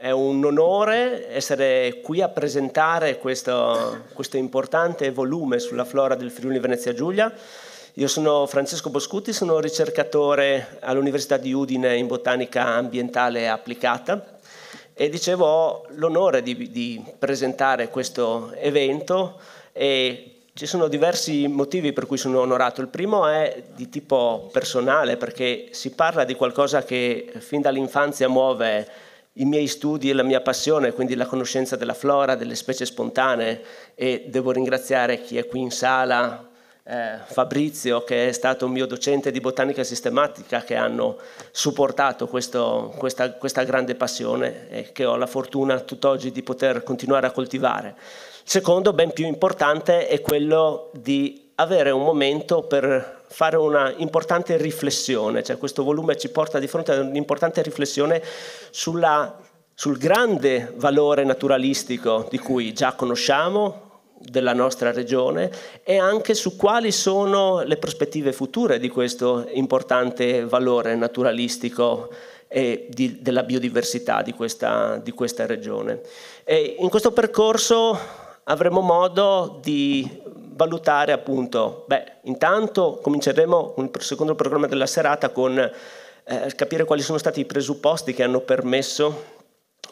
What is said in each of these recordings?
È un onore essere qui a presentare questo, questo importante volume sulla flora del Friuli Venezia Giulia. Io sono Francesco Boscuti, sono ricercatore all'Università di Udine in botanica ambientale applicata e dicevo ho l'onore di, di presentare questo evento e ci sono diversi motivi per cui sono onorato. Il primo è di tipo personale perché si parla di qualcosa che fin dall'infanzia muove i miei studi e la mia passione, quindi la conoscenza della flora, delle specie spontanee e devo ringraziare chi è qui in sala, eh, Fabrizio che è stato un mio docente di botanica sistematica che hanno supportato questo, questa, questa grande passione e che ho la fortuna tutt'oggi di poter continuare a coltivare. Il secondo, ben più importante, è quello di avere un momento per fare una importante riflessione, cioè questo volume ci porta di fronte a un'importante riflessione sulla, sul grande valore naturalistico di cui già conosciamo, della nostra regione e anche su quali sono le prospettive future di questo importante valore naturalistico e di, della biodiversità di questa, di questa regione. E in questo percorso avremo modo di valutare appunto, beh, intanto cominceremo con il secondo programma della serata con eh, capire quali sono stati i presupposti che hanno permesso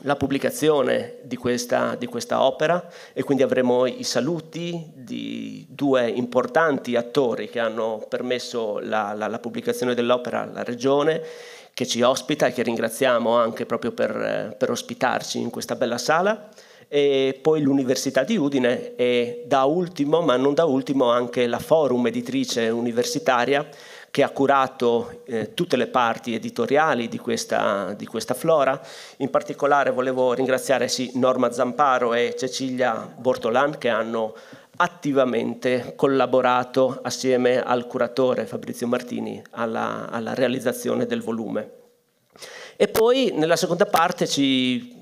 la pubblicazione di questa, di questa, opera e quindi avremo i saluti di due importanti attori che hanno permesso la, la, la pubblicazione dell'opera alla Regione che ci ospita e che ringraziamo anche proprio per, per ospitarci in questa bella sala e poi l'Università di Udine e da ultimo, ma non da ultimo, anche la Forum Editrice Universitaria che ha curato eh, tutte le parti editoriali di questa, di questa, flora. In particolare volevo ringraziare sì, Norma Zamparo e Cecilia Bortolan che hanno attivamente collaborato assieme al curatore Fabrizio Martini alla, alla realizzazione del volume. E poi nella seconda parte ci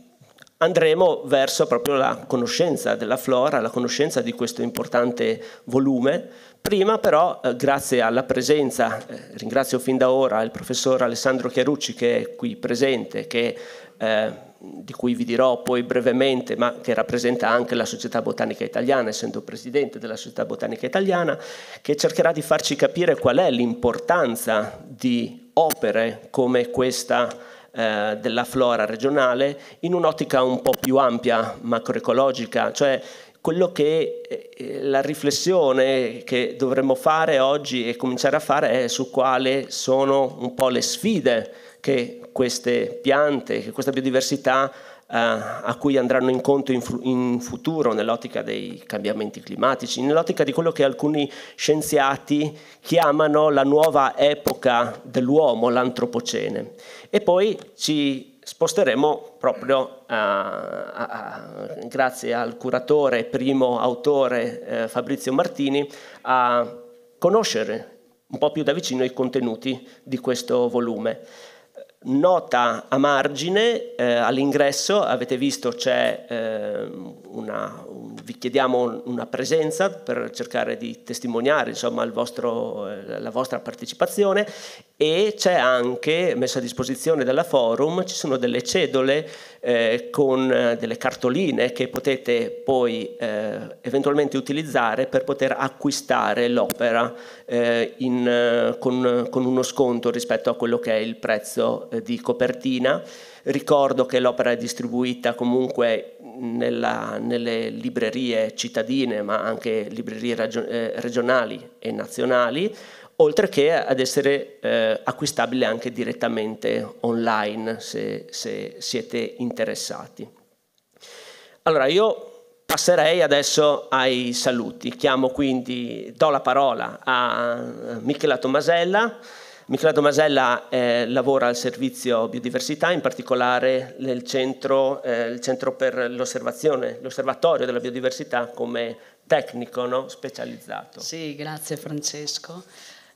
andremo verso proprio la conoscenza della flora, la conoscenza di questo importante volume. Prima però, eh, grazie alla presenza, eh, ringrazio fin da ora il professor Alessandro Chiarucci che è qui presente, che, eh, di cui vi dirò poi brevemente, ma che rappresenta anche la Società Botanica Italiana, essendo presidente della Società Botanica Italiana, che cercherà di farci capire qual è l'importanza di opere come questa eh, della flora regionale in un'ottica un po' più ampia, macroecologica, cioè quello che eh, la riflessione che dovremmo fare oggi e cominciare a fare è su quali sono un po' le sfide che queste piante, che questa biodiversità eh, a cui andranno incontro in, in futuro nell'ottica dei cambiamenti climatici, nell'ottica di quello che alcuni scienziati chiamano la nuova epoca dell'uomo, l'antropocene. E poi ci sposteremo proprio a, a, a, grazie al curatore, primo autore eh, Fabrizio Martini, a conoscere un po' più da vicino i contenuti di questo volume. Nota a margine, eh, all'ingresso avete visto c'è eh, una, un, vi chiediamo una presenza per cercare di testimoniare insomma, vostro, eh, la vostra partecipazione e c'è anche messo a disposizione dalla forum, ci sono delle cedole eh, con eh, delle cartoline che potete poi eh, eventualmente utilizzare per poter acquistare l'opera eh, in, eh, con, con, uno sconto rispetto a quello che è il prezzo di copertina. Ricordo che l'opera è distribuita comunque nella, nelle librerie cittadine ma anche librerie ragio- regionali e nazionali oltre che ad essere eh, acquistabile anche direttamente online se, se, siete interessati. Allora io passerei adesso ai saluti, chiamo quindi, do la parola a Michela Tomasella. Michela Tomasella eh, lavora al servizio biodiversità, in particolare nel centro, eh, il centro per l'osservazione, l'osservatorio della biodiversità come tecnico no? specializzato. Sì, grazie Francesco.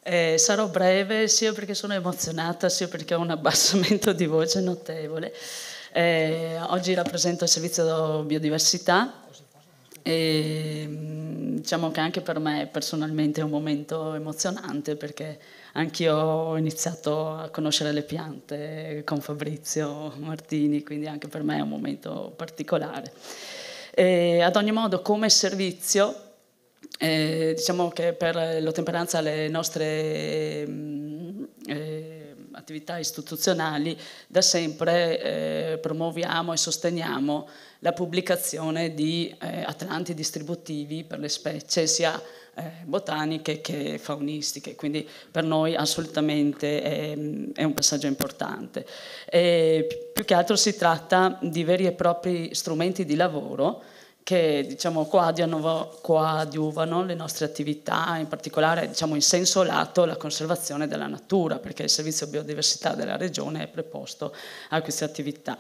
Eh, sarò breve sia perché sono emozionata sia perché ho un abbassamento di voce notevole. Eh, oggi rappresento il servizio biodiversità E, diciamo che anche per me personalmente è un momento emozionante perché anch'io ho iniziato a conoscere le piante con Fabrizio Martini, quindi anche per me è un momento particolare. E ad ogni modo, come servizio, eh, diciamo che per l'ottemperanza alle nostre mm, eh, attività istituzionali, da sempre eh, promuoviamo e sosteniamo la pubblicazione di eh, atlanti distributivi per le specie sia botaniche che faunistiche, quindi per noi assolutamente è, è un passaggio importante. E più che altro si tratta di veri e propri strumenti di lavoro che diciamo, coadiuvano le nostre attività, in particolare diciamo, in senso lato la conservazione della natura, perché il servizio biodiversità della regione è preposto a queste attività.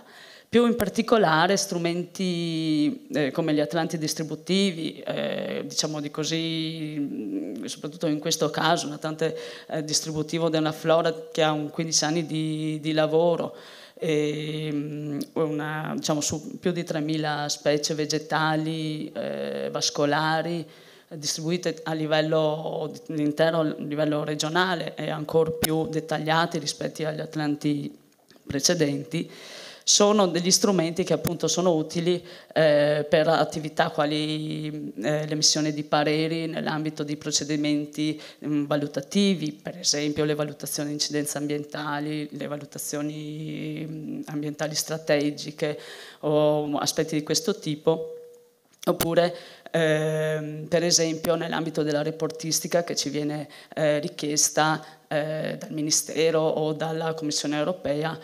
Più in particolare strumenti eh, come gli atlanti distributivi, eh, diciamo di così, soprattutto in questo caso, un atlante eh, distributivo della flora che ha un 15 anni di, di lavoro, e una, diciamo, su più di 3.000 specie vegetali, eh, vascolari, distribuite a livello, all'intero livello regionale e ancora più dettagliati rispetto agli atlanti precedenti sono degli strumenti che appunto sono utili eh, per attività quali eh, l'emissione di pareri nell'ambito di procedimenti mh, mm, valutativi, per esempio le valutazioni di incidenza ambientali, le valutazioni mh, mm, ambientali strategiche o aspetti di questo tipo. Oppure eh, per esempio nell'ambito della reportistica che ci viene eh, richiesta eh, dal Ministero o dalla Commissione europea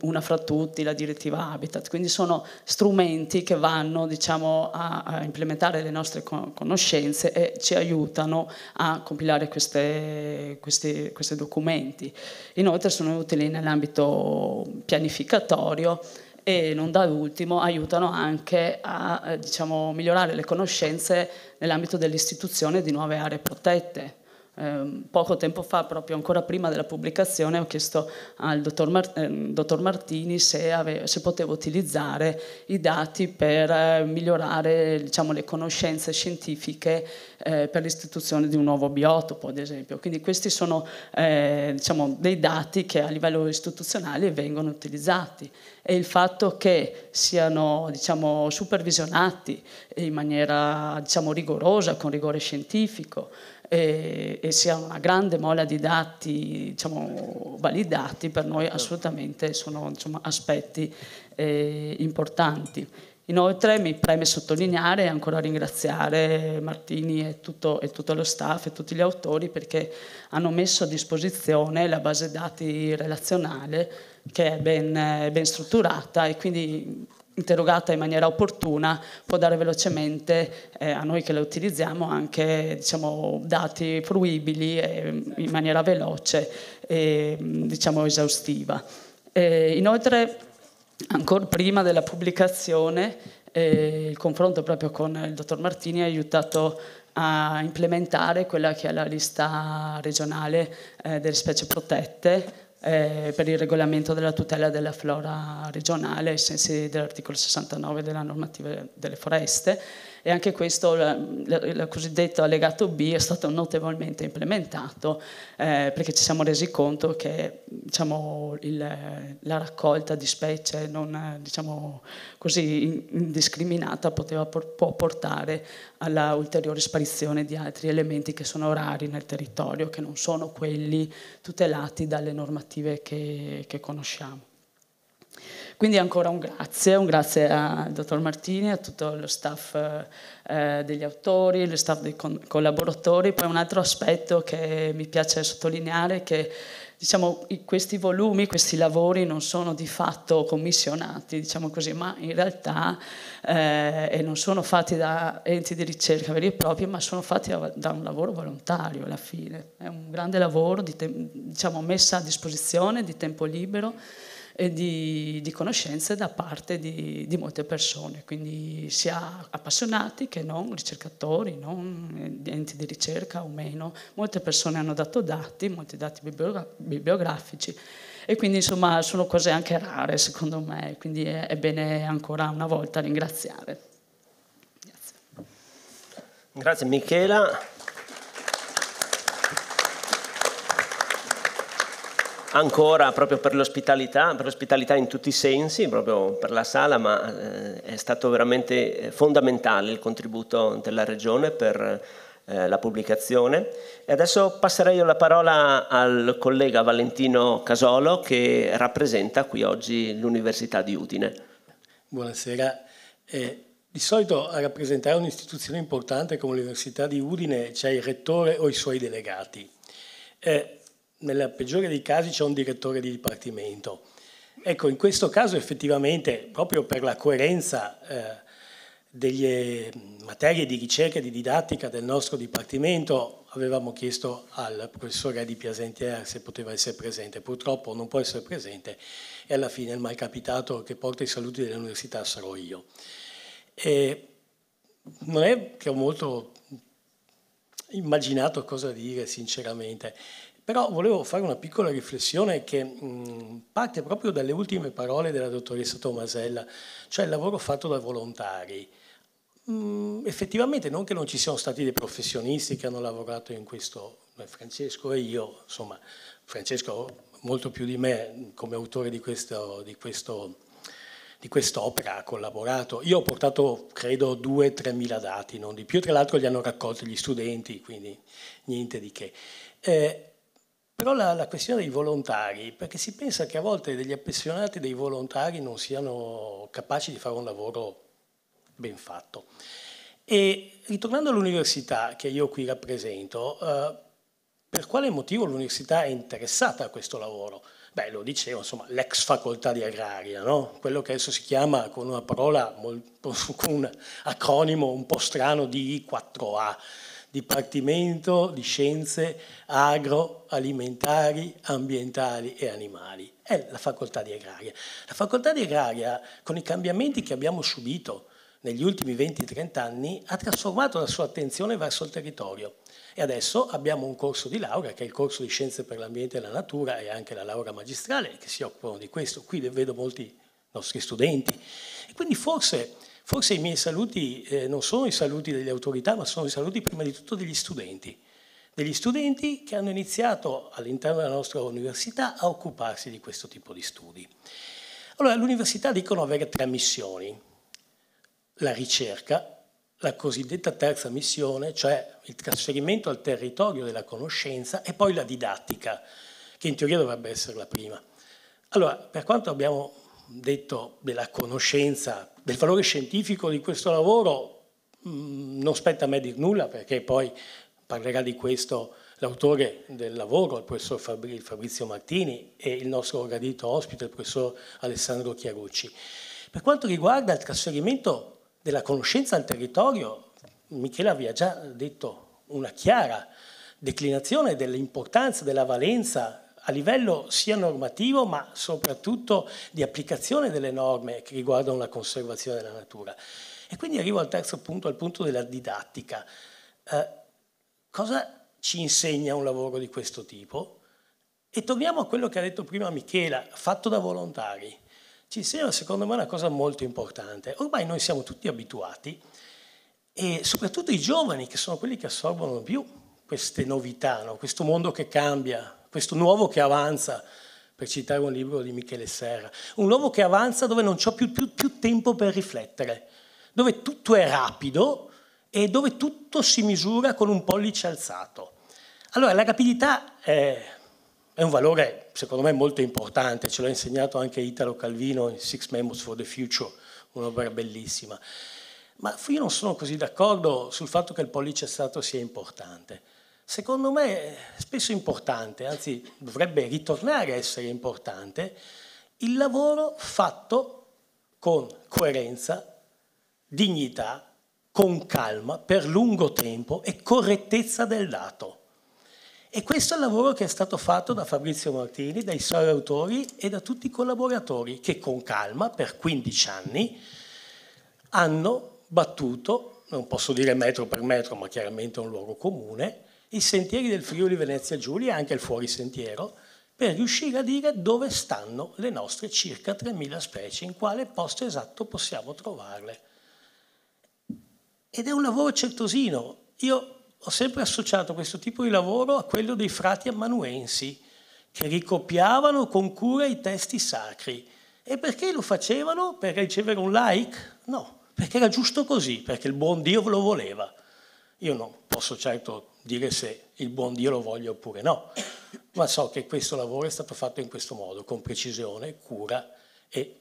una fra tutti, la direttiva Habitat. Quindi sono strumenti che vanno diciamo, a, implementare le nostre conoscenze e ci aiutano a compilare queste, questi, questi documenti. Inoltre sono utili nell'ambito pianificatorio e non da ultimo aiutano anche a diciamo, migliorare le conoscenze nell'ambito dell'istituzione di nuove aree protette eh, poco tempo fa, proprio ancora prima della pubblicazione, ho chiesto al dottor, Mar- eh, dottor Martini se, ave- se, poteva utilizzare i dati per eh, migliorare diciamo, le conoscenze scientifiche eh, per l'istituzione di un nuovo biotopo, ad esempio. Quindi questi sono eh, diciamo, dei dati che a livello istituzionale vengono utilizzati e il fatto che siano diciamo, supervisionati in maniera diciamo, rigorosa, con rigore scientifico, e, e sia una grande mole di dati diciamo, validati, per noi assolutamente sono insomma, aspetti eh, importanti. Inoltre mi preme sottolineare e ancora ringraziare Martini e tutto, e tutto, lo staff e tutti gli autori perché hanno messo a disposizione la base dati relazionale che è ben, ben strutturata e quindi interrogata in maniera opportuna può dare velocemente eh, a noi che le utilizziamo anche diciamo, dati fruibili e, in maniera veloce e diciamo, esaustiva. E inoltre, ancora prima della pubblicazione, eh, il confronto proprio con il dottor Martini ha aiutato a implementare quella che è la lista regionale eh, delle specie protette eh, per il regolamento della tutela della flora regionale ai sensi dell'articolo 69 della normativa delle foreste e anche questo, il cosiddetto allegato B, è stato notevolmente implementato eh, perché ci siamo resi conto che diciamo, il, la raccolta di specie non diciamo, così indiscriminata poteva, può portare alla ulteriore sparizione di altri elementi che sono rari nel territorio, che non sono quelli tutelati dalle normative che, che conosciamo. Quindi ancora un grazie, un grazie al dottor Martini, a tutto lo staff eh, degli autori, lo staff dei collaboratori. Poi un altro aspetto che mi piace sottolineare è che diciamo, questi volumi, questi lavori non sono di fatto commissionati, diciamo così, ma in realtà eh, non sono fatti da enti di ricerca veri e propri, ma sono fatti da, un lavoro volontario alla fine. È un grande lavoro di diciamo, messa a disposizione di tempo libero e di, di conoscenze da parte di, di, molte persone, quindi sia appassionati che non, ricercatori, non enti di ricerca o meno. Molte persone hanno dato dati, molti dati bibliografici e quindi insomma sono cose anche rare secondo me, quindi è, è bene ancora una volta ringraziare. Grazie Michela. Ancora proprio per l'ospitalità, per l'ospitalità in tutti i sensi, proprio per la sala, ma eh, è stato veramente fondamentale il contributo della Regione per eh, la pubblicazione. E adesso passerei la parola al collega Valentino Casolo che rappresenta qui oggi l'Università di Udine. Buonasera. Eh, di solito a rappresentare un'istituzione importante come l'Università di Udine c'è il rettore o i suoi delegati. Eh, nella peggiore dei casi c'è un direttore di dipartimento. Ecco, in questo caso effettivamente, proprio per la coerenza eh, delle materie di ricerca e di didattica del nostro dipartimento avevamo chiesto al professore Adi Piasentier se poteva essere presente. Purtroppo non può essere presente e alla fine il malcapitato che porta i saluti dell'università sarò io. E non è che ho molto immaginato cosa dire sinceramente, però volevo fare una piccola riflessione che parte proprio dalle ultime parole della dottoressa Tomasella, cioè il lavoro fatto da volontari. Effettivamente non che non ci siano stati dei professionisti che hanno lavorato in questo, Francesco e io, insomma, Francesco molto più di me come autore di, questo, di, questo, di quest'opera ha collaborato. Io ho portato, credo, 2-3 mila dati, non di più, tra l'altro li hanno raccolti gli studenti, quindi niente di che. Eh, però la, la, questione dei volontari, perché si pensa che a volte degli appassionati dei volontari non siano capaci di fare un lavoro ben fatto. E ritornando all'università che io qui rappresento, eh, per quale motivo l'università è interessata a questo lavoro? Beh, lo dicevo, insomma, l'ex facoltà di agraria, no? quello che adesso si chiama con una parola, molto, con un acronimo un po' strano di I4A, Dipartimento di Scienze Agroalimentari, Ambientali e Animali. È la facoltà di agraria. La facoltà di agraria, con i cambiamenti che abbiamo subito, negli ultimi 20-30 anni ha trasformato la sua attenzione verso il territorio e adesso abbiamo un corso di laurea che è il corso di Scienze per l'Ambiente e la Natura e anche la laurea magistrale che si occupano di questo. Qui vedo molti nostri studenti e quindi forse, forse i miei saluti eh, non sono i saluti delle autorità ma sono i saluti prima di tutto degli studenti degli studenti che hanno iniziato all'interno della nostra università a occuparsi di questo tipo di studi. Allora, l'università dicono avere tre missioni la ricerca, la cosiddetta terza missione, cioè il trasferimento al territorio della conoscenza e poi la didattica, che in teoria dovrebbe essere la prima. Allora, per quanto abbiamo detto della conoscenza, del valore scientifico di questo lavoro, mm, non spetta a me dir nulla perché poi parlerà di questo l'autore del lavoro, il professor Fabrizio Martini e il nostro gradito ospite, il professor Alessandro Chiarucci. Per quanto riguarda il trasferimento della conoscenza al territorio, Michela vi ha già detto una chiara declinazione dell'importanza, della valenza a livello sia normativo ma soprattutto di applicazione delle norme che riguardano la conservazione della natura. E quindi arrivo al terzo punto, al punto della didattica. Eh, cosa ci insegna un lavoro di questo tipo? E torniamo a quello che ha detto prima Michela, fatto da volontari ci insegna secondo me una cosa molto importante. Ormai noi siamo tutti abituati e soprattutto i giovani che sono quelli che assorbono più queste novità, no? questo mondo che cambia, questo nuovo che avanza, per citare un libro di Michele Serra, un nuovo che avanza dove non ho più, più, più tempo per riflettere, dove tutto è rapido e dove tutto si misura con un pollice alzato. Allora la rapidità è è un valore secondo me molto importante, ce l'ha insegnato anche Italo Calvino in Six Memos for the Future, un'opera bellissima. Ma io non sono così d'accordo sul fatto che il pollice stato sia importante. Secondo me spesso importante, anzi dovrebbe ritornare a essere importante, il lavoro fatto con coerenza, dignità, con calma, per lungo tempo e correttezza del dato. E questo è il lavoro che è stato fatto da Fabrizio Martini, dai suoi autori e da tutti i collaboratori che con calma, per 15 anni, hanno battuto, non posso dire metro per metro, ma chiaramente è un luogo comune, i sentieri del Friuli Venezia Giulia e anche il fuorisentiero, per riuscire a dire dove stanno le nostre circa 3.000 specie, in quale posto esatto possiamo trovarle. Ed è un lavoro certosino, io ho sempre associato questo tipo di lavoro a quello dei frati amanuensi, che ricopiavano con cura i testi sacri. E perché lo facevano? Per ricevere un like? No, perché era giusto così, perché il buon Dio lo voleva. Io non posso certo dire se il buon Dio lo voglia oppure no, ma so che questo lavoro è stato fatto in questo modo, con precisione, cura e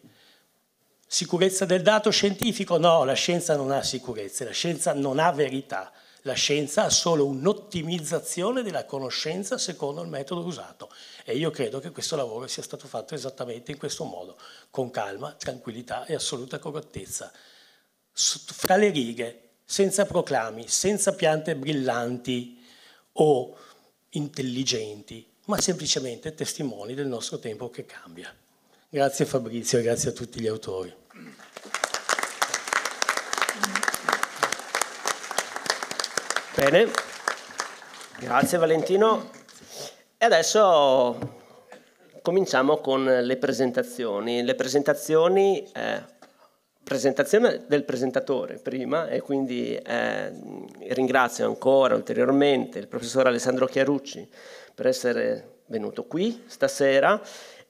sicurezza del dato scientifico. No, la scienza non ha sicurezza, la scienza non ha verità, la scienza ha solo un'ottimizzazione della conoscenza secondo il metodo usato. E io credo che questo lavoro sia stato fatto esattamente in questo modo, con calma, tranquillità e assoluta correttezza. Fra le righe, senza proclami, senza piante brillanti o intelligenti, ma semplicemente testimoni del nostro tempo che cambia. Grazie Fabrizio e grazie a tutti gli autori. Bene, grazie Valentino. E adesso cominciamo con le presentazioni. Le presentazioni, eh, presentazione del presentatore prima e quindi eh, ringrazio ancora ulteriormente il professor Alessandro Chiarucci per essere venuto qui stasera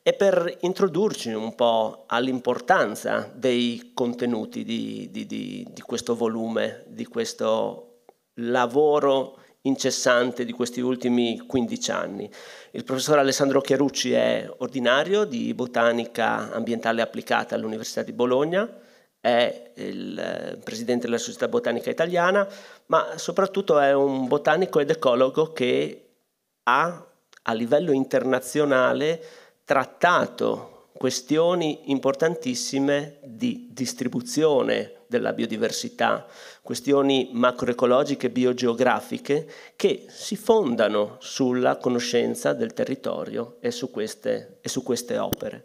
e per introdurci un po' all'importanza dei contenuti di, di, di, di questo volume, di questo lavoro incessante di questi ultimi 15 anni. Il professor Alessandro Chiarucci è ordinario di botanica ambientale applicata all'Università di Bologna, è il eh, presidente della Società Botanica Italiana, ma soprattutto è un botanico ed ecologo che ha a livello internazionale trattato questioni importantissime di distribuzione della biodiversità, questioni macroecologiche biogeografiche che si fondano sulla conoscenza del territorio e su queste, e su queste opere.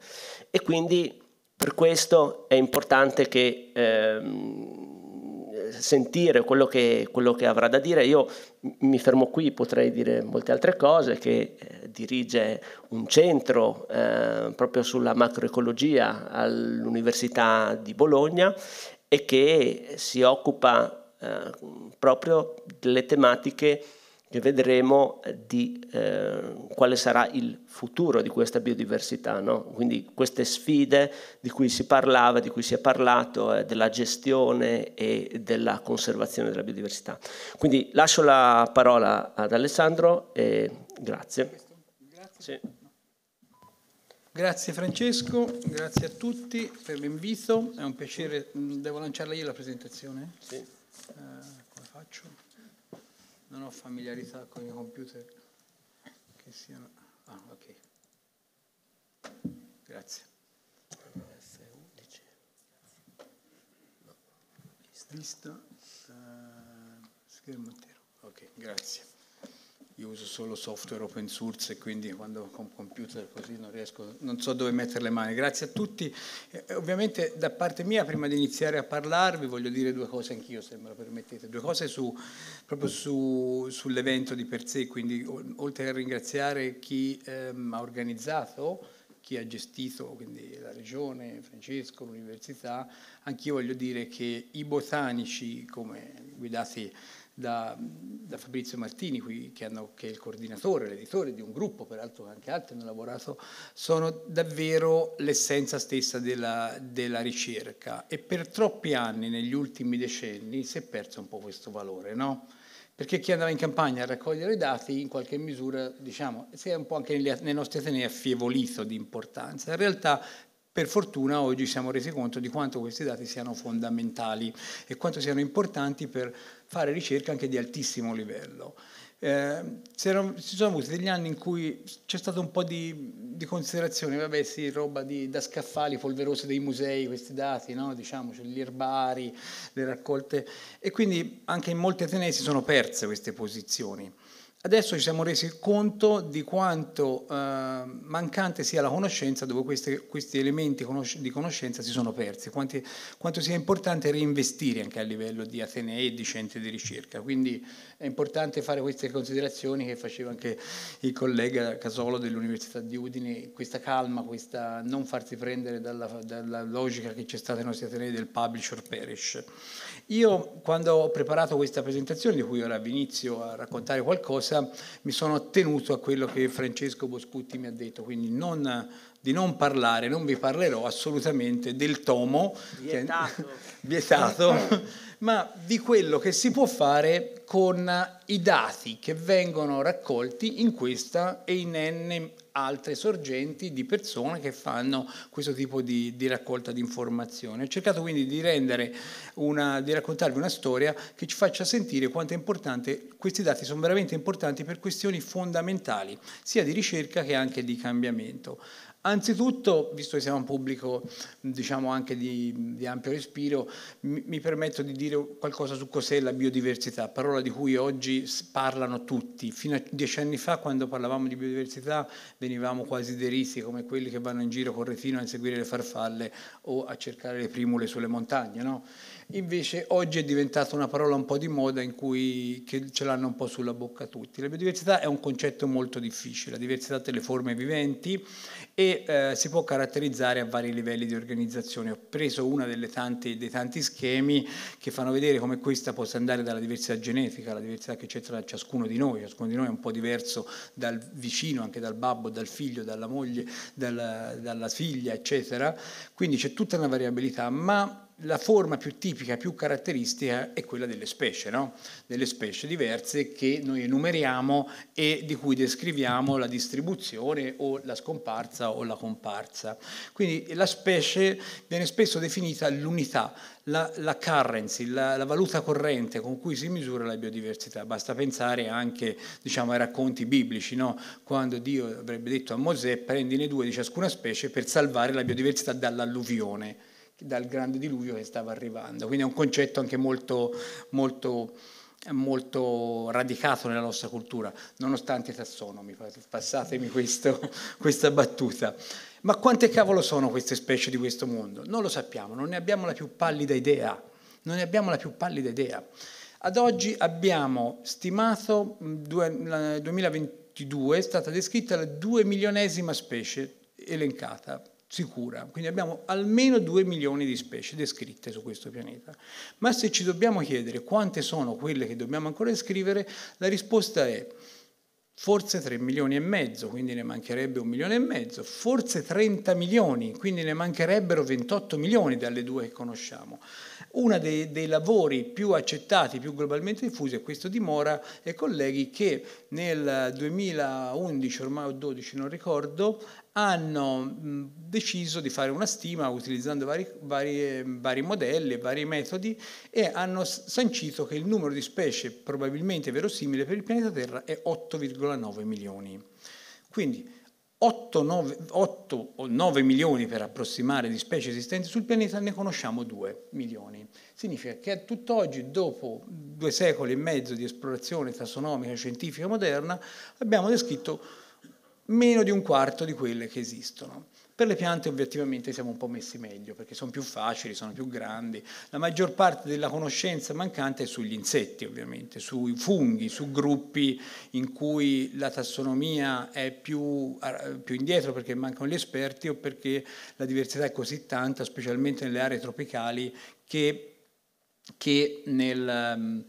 E quindi per questo è importante che ehm, sentire quello che, quello che, avrà da dire. Io mi fermo qui, potrei dire molte altre cose, che eh, dirige un centro eh, proprio sulla macroecologia all'Università di Bologna e che si occupa eh, proprio delle tematiche che vedremo di eh, quale sarà il futuro di questa biodiversità. No? Quindi queste sfide di cui si parlava, di cui si è parlato, eh, della gestione e della conservazione della biodiversità. Quindi lascio la parola ad Alessandro e grazie. Grazie. Sì. Grazie Francesco, grazie a tutti per l'invito, è un piacere, devo lanciarla io la presentazione? Sì. Eh, come faccio? Non ho familiarità con i computer che siano... Ah, ok. Grazie. Vista, uh, schermo intero. Ok, grazie io uso solo software open source e quindi quando con computer così non riesco, non so dove mettere le mani. Grazie a tutti. Eh, ovviamente da parte mia, prima di iniziare a parlarvi, voglio dire due cose anch'io, se me lo permettete, due cose su, proprio su, sull'evento di per sé, quindi oltre a ringraziare chi ehm, ha organizzato, chi ha gestito, quindi la regione, Francesco, l'università, anch'io voglio dire che i botanici, come guidati da, da Fabrizio Martini, qui, che, hanno, che, è il coordinatore, l'editore di un gruppo, peraltro anche altri hanno lavorato, sono davvero l'essenza stessa della, della, ricerca e per troppi anni, negli ultimi decenni, si è perso un po' questo valore, no? Perché chi andava in campagna a raccogliere i dati in qualche misura, diciamo, si è un po' anche nei nostri atenei affievolito di importanza. In realtà per fortuna oggi siamo resi conto di quanto questi dati siano fondamentali e quanto siano importanti per fare ricerca anche di altissimo livello. Eh, ci sono avuti degli anni in cui c'è stato un po' di, di considerazione, vabbè sì, roba di, da scaffali polverosi dei musei, questi dati, no? diciamo, cioè gli erbari, le raccolte, e quindi anche in molti atenei si sono perse queste posizioni. Adesso ci siamo resi conto di quanto eh, mancante sia la conoscenza dove queste, questi elementi di conoscenza si sono persi, quanti, quanto sia importante reinvestire anche a livello di Atenei e di centri di ricerca. Quindi è importante fare queste considerazioni che faceva anche il collega Casolo dell'Università di Udine, questa calma, questa non farsi prendere dalla, dalla logica che c'è stata nei nostri Atenei del publish or perish. Io quando ho preparato questa presentazione, di cui ora vi inizio a raccontare qualcosa, mi sono attenuto a quello che Francesco Boscutti mi ha detto, quindi non, di non parlare, non vi parlerò assolutamente del tomo, vietato, che, vietato. Ma di quello che si può fare con i dati che vengono raccolti in questa e in N altre sorgenti di persone che fanno questo tipo di, di raccolta di informazioni. Ho cercato quindi di, una, di raccontarvi una storia che ci faccia sentire quanto è importante, questi dati sono veramente importanti per questioni fondamentali, sia di ricerca che anche di cambiamento. Anzitutto, visto che siamo un pubblico diciamo anche di, di ampio respiro, mi, mi, permetto di dire qualcosa su cos'è la biodiversità, parola di cui oggi parlano tutti. Fino a dieci anni fa, quando parlavamo di biodiversità, venivamo quasi derisi come quelli che vanno in giro con retino a inseguire le farfalle o a cercare le primule sulle montagne. No? Invece oggi è diventata una parola un po' di moda in cui ce l'hanno un po' sulla bocca tutti. La biodiversità è un concetto molto difficile, la diversità delle forme viventi e eh, si può caratterizzare a vari livelli di organizzazione. Ho preso uno dei tanti schemi che fanno vedere come questa possa andare dalla diversità genetica, la diversità che c'è tra ciascuno di noi, ciascuno di noi è un po' diverso dal vicino, anche dal babbo, dal figlio, dalla moglie, dalla, dalla figlia, eccetera. Quindi c'è tutta una variabilità, ma la forma più tipica, più caratteristica è quella delle specie, no? delle specie diverse che noi enumeriamo e di cui descriviamo la distribuzione o la scomparsa o la comparsa. Quindi la specie viene spesso definita l'unità, la, la currency, la, la, valuta corrente con cui si misura la biodiversità. Basta pensare anche diciamo, ai racconti biblici, no? quando Dio avrebbe detto a Mosè prendine due di ciascuna specie per salvare la biodiversità dall'alluvione dal grande diluvio che stava arrivando. Quindi è un concetto anche molto, molto, molto radicato nella nostra cultura, nonostante i tassonomi, passatemi questo, questa battuta. Ma quante cavolo sono queste specie di questo mondo? Non lo sappiamo, non ne abbiamo la più pallida idea. Non ne abbiamo la più pallida idea. Ad oggi abbiamo stimato, nel 2022 è stata descritta la due milionesima specie elencata sicura, quindi abbiamo almeno 2 milioni di specie descritte su questo pianeta. Ma se ci dobbiamo chiedere quante sono quelle che dobbiamo ancora descrivere, la risposta è forse 3 milioni e mezzo, quindi ne mancherebbe un milione e mezzo, forse 30 milioni, quindi ne mancherebbero 28 milioni dalle due che conosciamo. Uno dei, dei, lavori più accettati, più globalmente diffusi, e questo dimora, e colleghi, che nel 2011, ormai o 12 non ricordo, hanno deciso di fare una stima utilizzando vari, vari, vari modelli e vari metodi e hanno sancito che il numero di specie probabilmente verosimile per il pianeta Terra è 8,9 milioni. Quindi 8, 9, 8, o 9 milioni per approssimare di specie esistenti sul pianeta, ne conosciamo 2 milioni. Significa che a tutt'oggi, dopo due secoli e mezzo di esplorazione tassonomica scientifica moderna, abbiamo descritto meno di un quarto di quelle che esistono. Per le piante obiettivamente siamo un po' messi meglio perché sono più facili, sono più grandi. La maggior parte della conoscenza mancante è sugli insetti ovviamente, sui funghi, su gruppi in cui la tassonomia è più, più indietro perché mancano gli esperti o perché la diversità è così tanta, specialmente nelle aree tropicali, che, che nel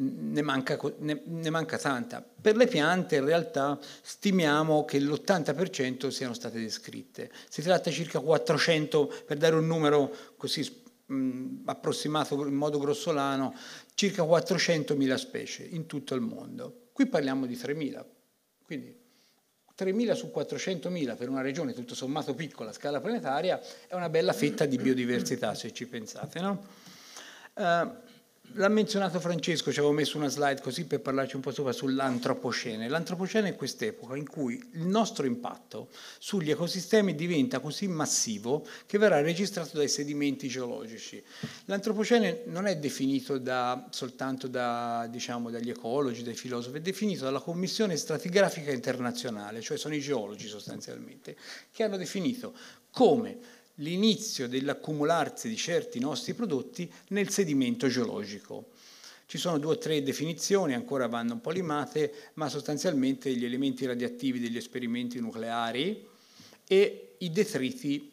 ne manca, ne, ne manca, tanta. Per le piante in realtà stimiamo che l'80% siano state descritte. Si tratta circa 400, per dare un numero così mh, approssimato in modo grossolano, circa 400.000 specie in tutto il mondo. Qui parliamo di 3.000, quindi 3.000 su 400.000 per una regione tutto sommato piccola a scala planetaria è una bella fetta di biodiversità se ci pensate. No? Uh, L'ha menzionato Francesco, ci avevo messo una slide così per parlarci un po' sopra sull'antropocene. L'antropocene è quest'epoca in cui il nostro impatto sugli ecosistemi diventa così massivo che verrà registrato dai sedimenti geologici. L'antropocene non è definito da, soltanto da, diciamo, dagli ecologi, dai filosofi, è definito dalla Commissione Stratigrafica Internazionale, cioè sono i geologi sostanzialmente, che hanno definito come l'inizio dell'accumularsi di certi nostri prodotti nel sedimento geologico. Ci sono due o tre definizioni, ancora vanno un po' limate, ma sostanzialmente gli elementi radioattivi degli esperimenti nucleari e i detriti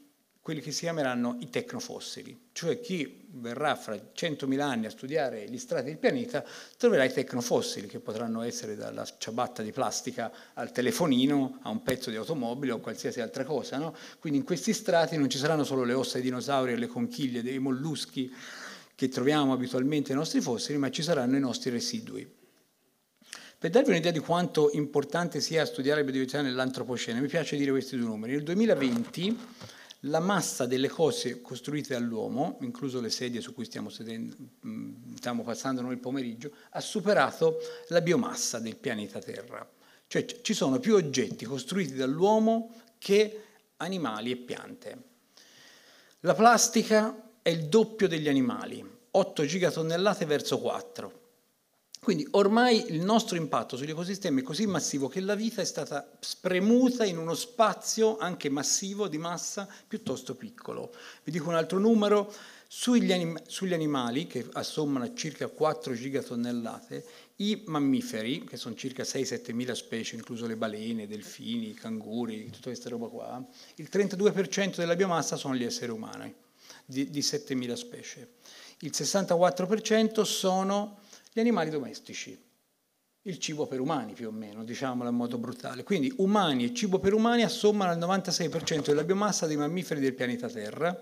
quelli che si chiameranno i tecnofossili, cioè chi verrà fra 100.000 anni a studiare gli strati del pianeta troverà i tecnofossili, che potranno essere dalla ciabatta di plastica al telefonino, a un pezzo di automobile o qualsiasi altra cosa. No? Quindi in questi strati non ci saranno solo le ossa dei dinosauri e le conchiglie dei molluschi che troviamo abitualmente nei nostri fossili, ma ci saranno i nostri residui. Per darvi un'idea di quanto importante sia studiare la biodiversità nell'antropocene, mi piace dire questi due numeri. Nel 2020 la massa delle cose costruite dall'uomo, incluso le sedie su cui stiamo, sedendo, mm, stiamo passando noi il pomeriggio, ha superato la biomassa del pianeta Terra. Cioè ci sono più oggetti costruiti dall'uomo che animali e piante. La plastica è il doppio degli animali, 8 gigatonnellate verso 4. Quindi ormai il nostro impatto sugli ecosistemi è così massivo che la vita è stata spremuta in uno spazio anche massivo di massa piuttosto piccolo. Vi dico un altro numero, sugli, anim- sugli animali, che assommano circa 4 gigatonnellate, i mammiferi, che sono circa 6-7 mila specie, incluso le balene, i delfini, i canguri, tutta questa roba qua, il 32% della biomassa sono gli esseri umani, di, di 7 mila specie. Il 64% sono gli animali domestici, il cibo per umani più o meno, diciamolo in modo brutale. Quindi umani e cibo per umani assommano al 96% della biomassa dei mammiferi del pianeta Terra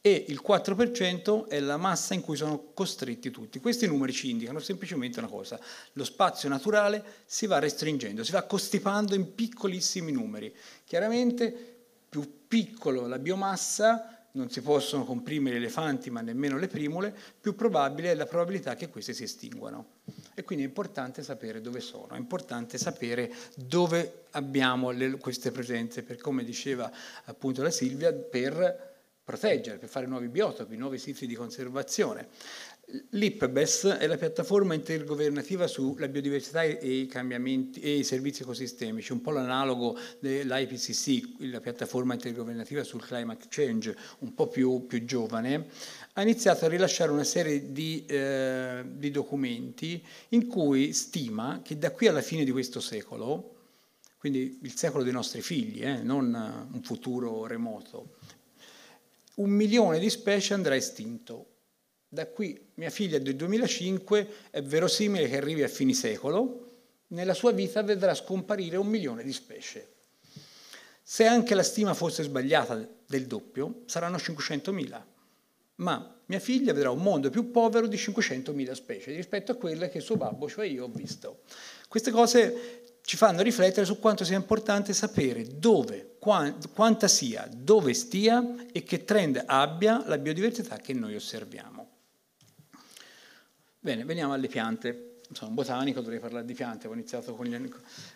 e il 4% è la massa in cui sono costretti tutti. Questi numeri ci indicano semplicemente una cosa, lo spazio naturale si va restringendo, si va costipando in piccolissimi numeri. Chiaramente più piccolo la biomassa, non si possono comprimere gli elefanti ma nemmeno le primule, più probabile è la probabilità che queste si estinguano. E quindi è importante sapere dove sono, è importante sapere dove abbiamo le, queste presenze, per come diceva appunto la Silvia, per proteggere, per fare nuovi biotopi, nuovi siti di conservazione. L'IPBES è la piattaforma intergovernativa sulla biodiversità e i e i servizi ecosistemici, un po' l'analogo dell'IPCC, la piattaforma intergovernativa sul climate change, un po' più, più giovane, ha iniziato a rilasciare una serie di, eh, di documenti in cui stima che da qui alla fine di questo secolo, quindi il secolo dei nostri figli, eh, non un futuro remoto, un milione di specie andrà estinto da qui mia figlia del 2005 è verosimile che arrivi a fine secolo, nella sua vita vedrà scomparire un milione di specie. Se anche la stima fosse sbagliata del doppio, saranno 500.000, ma mia figlia vedrà un mondo più povero di 500.000 specie rispetto a quelle che suo babbo, cioè io, ho visto. Queste cose ci fanno riflettere su quanto sia importante sapere dove, quanta sia, dove stia e che trend abbia la biodiversità che noi osserviamo. Bene, veniamo alle piante. Sono un botanico, dovrei parlare di piante, ho iniziato con gli,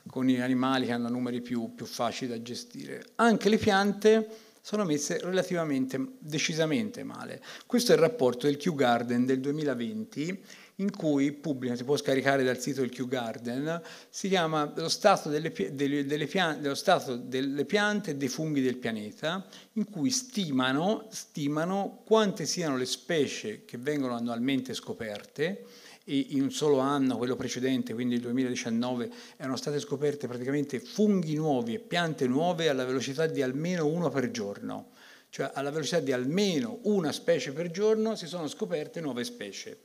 con gli animali che hanno numeri più, più facili da gestire. Anche le piante sono messe relativamente, decisamente male. Questo è il rapporto del Kew Garden del 2020 in cui pubblica, si può scaricare dal sito del Kew Garden, si chiama lo stato delle, delle, delle, piante, lo stato delle piante e dei funghi del pianeta, in cui stimano, stimano quante siano le specie che vengono annualmente scoperte e in un solo anno, quello precedente, quindi il 2019, erano state scoperte praticamente funghi nuovi e piante nuove alla velocità di almeno uno per giorno. Cioè alla velocità di almeno una specie per giorno si sono scoperte nuove specie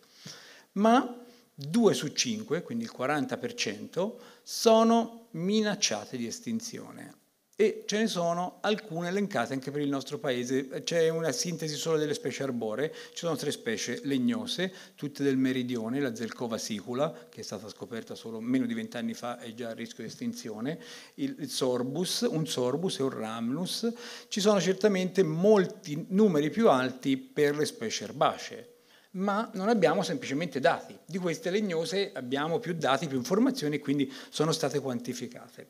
ma 2 su 5, quindi il 40%, sono minacciate di estinzione. E ce ne sono alcune elencate anche per il nostro paese. C'è una sintesi solo delle specie arboree, ci sono tre specie legnose, tutte del meridione, la Zelkova sicula, che è stata scoperta solo meno di vent'anni fa e già a rischio di estinzione, il Sorbus, un Sorbus e un Ramnus. Ci sono certamente molti numeri più alti per le specie erbacee ma non abbiamo semplicemente dati. Di queste legnose abbiamo più dati, più informazioni e quindi sono state quantificate.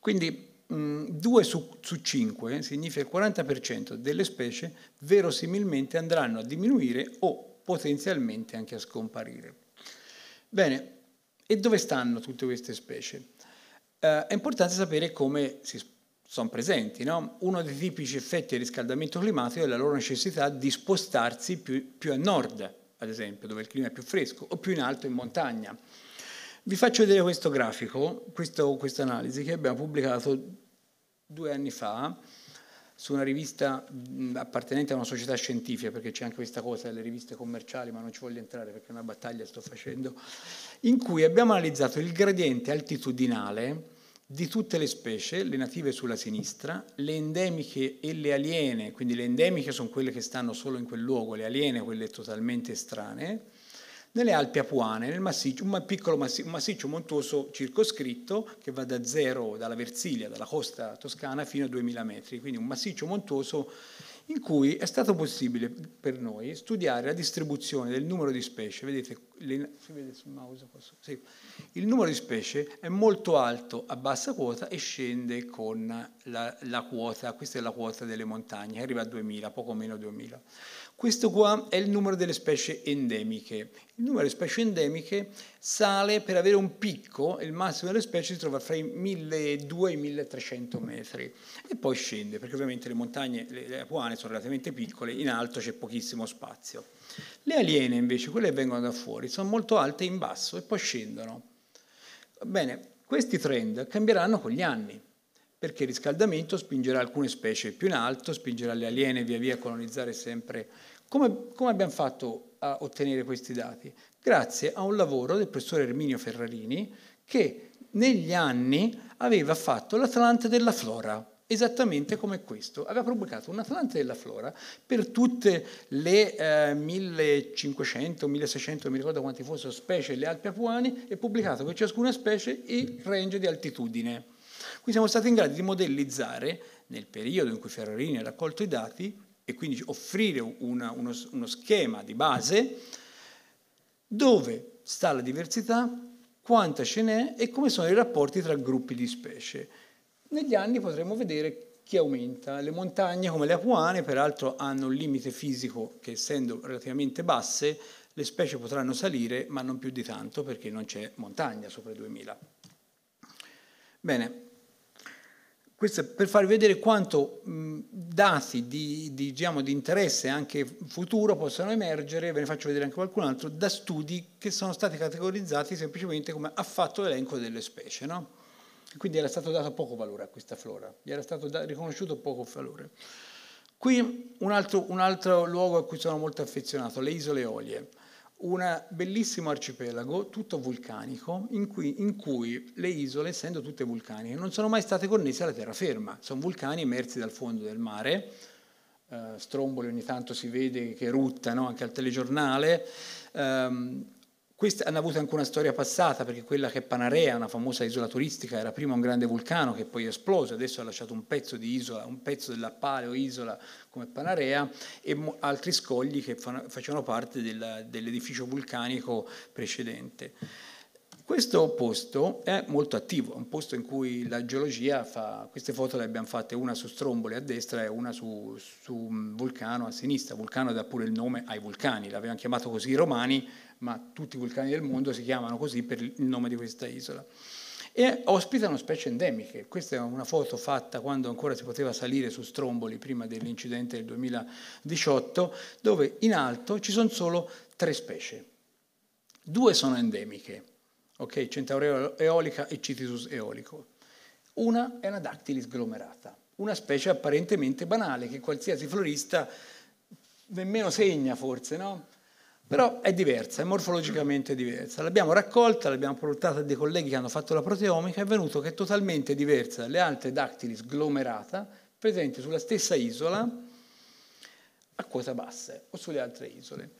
Quindi 2 su, su 5 significa il 40% delle specie verosimilmente andranno a diminuire o potenzialmente anche a scomparire. Bene, e dove stanno tutte queste specie? Eh, è importante sapere come si sono presenti. No? Uno dei tipici effetti del riscaldamento climatico è la loro necessità di spostarsi più, più a nord, ad esempio, dove il clima è più fresco, o più in alto in montagna. Vi faccio vedere questo grafico, questa analisi che abbiamo pubblicato due anni fa su una rivista appartenente a una società scientifica, perché c'è anche questa cosa delle riviste commerciali, ma non ci voglio entrare perché è una battaglia che sto facendo, in cui abbiamo analizzato il gradiente altitudinale di tutte le specie, le native sulla sinistra, le endemiche e le aliene, quindi le endemiche sono quelle che stanno solo in quel luogo, le aliene quelle totalmente estranee, nelle Alpi Apuane, nel massiccio, un piccolo massiccio, un massiccio montuoso circoscritto che va da zero, dalla Versilia, dalla costa toscana, fino a 2000 metri, quindi un massiccio montuoso in cui è stato possibile per noi studiare la distribuzione del numero di specie. Vedete, le, si vede sul mouse? Posso, sì. Il numero di specie è molto alto a bassa quota e scende con la, la quota, questa è la quota delle montagne, arriva a 2000, poco meno 2000. Questo qua è il numero delle specie endemiche. Il numero delle specie endemiche sale per avere un picco, il massimo delle specie si trova fra i 1200 e i 1300 metri e poi scende, perché ovviamente le montagne, le apuane sono relativamente piccole, in alto c'è pochissimo spazio. Le aliene invece, quelle che vengono da fuori, sono molto alte in basso e poi scendono. Bene, questi trend cambieranno con gli anni perché il riscaldamento spingerà alcune specie più in alto, spingerà le aliene via via a colonizzare sempre. Come, come abbiamo fatto a ottenere questi dati? Grazie a un lavoro del professore Erminio Ferrarini che negli anni aveva fatto l'Atlante della flora, esattamente come questo. Aveva pubblicato un Atlante della flora per tutte le eh, 1500, 1600, non mi ricordo quanti fossero specie delle Alpi Apuane e pubblicato per ciascuna specie il range di altitudine. Qui siamo stati in grado di modellizzare, nel periodo in cui Ferrarini ha raccolto i dati, e quindi offrire una, uno, uno schema di base dove sta la diversità, quanta ce n'è e come sono i rapporti tra gruppi di specie. Negli anni potremo vedere chi aumenta. Le montagne come le apuane peraltro hanno un limite fisico che essendo relativamente basse le specie potranno salire ma non più di tanto perché non c'è montagna sopra i 2000. Bene, questo per farvi vedere quanto dati di, di, diciamo, di, interesse anche futuro possono emergere, ve ne faccio vedere anche qualcun altro, da studi che sono stati categorizzati semplicemente come affatto elenco delle specie. No? Quindi era stato dato poco valore a questa flora, gli era stato da, riconosciuto poco valore. Qui un altro, un altro luogo a cui sono molto affezionato, le isole Olie un bellissimo arcipelago tutto vulcanico in cui, in cui, le isole, essendo tutte vulcaniche, non sono mai state connesse alla terraferma, sono vulcani emersi dal fondo del mare, eh, Stromboli ogni tanto si vede che ruttano anche al telegiornale, um, queste hanno avuto anche una storia passata, perché quella che è Panarea, una famosa isola turistica, era prima un grande vulcano che poi è esploso, adesso ha lasciato un pezzo di isola, un pezzo della paleo-isola come Panarea e mo- altri scogli che fa- facevano parte del, dell'edificio vulcanico precedente. Questo posto è molto attivo, è un posto in cui la geologia fa, queste foto le abbiamo fatte una su Stromboli a destra e una su, su Vulcano a sinistra, Vulcano dà pure il nome ai vulcani, l'avevano chiamato così i romani, ma tutti i vulcani del mondo si chiamano così per il nome di questa isola. E ospitano specie endemiche. Questa è una foto fatta quando ancora si poteva salire su Stromboli, prima dell'incidente del 2018, dove in alto ci sono solo tre specie. Due sono endemiche, ok? Centaurea eolica e Citisus eolico. Una è una Dactylis glomerata, una specie apparentemente banale che qualsiasi florista nemmeno segna forse, no? Però è diversa, è morfologicamente diversa. L'abbiamo raccolta, l'abbiamo portata a dei colleghi che hanno fatto la proteomica, è venuto che è totalmente diversa dalle altre Dactylis glomerata presenti sulla stessa isola a quota basse o sulle altre isole.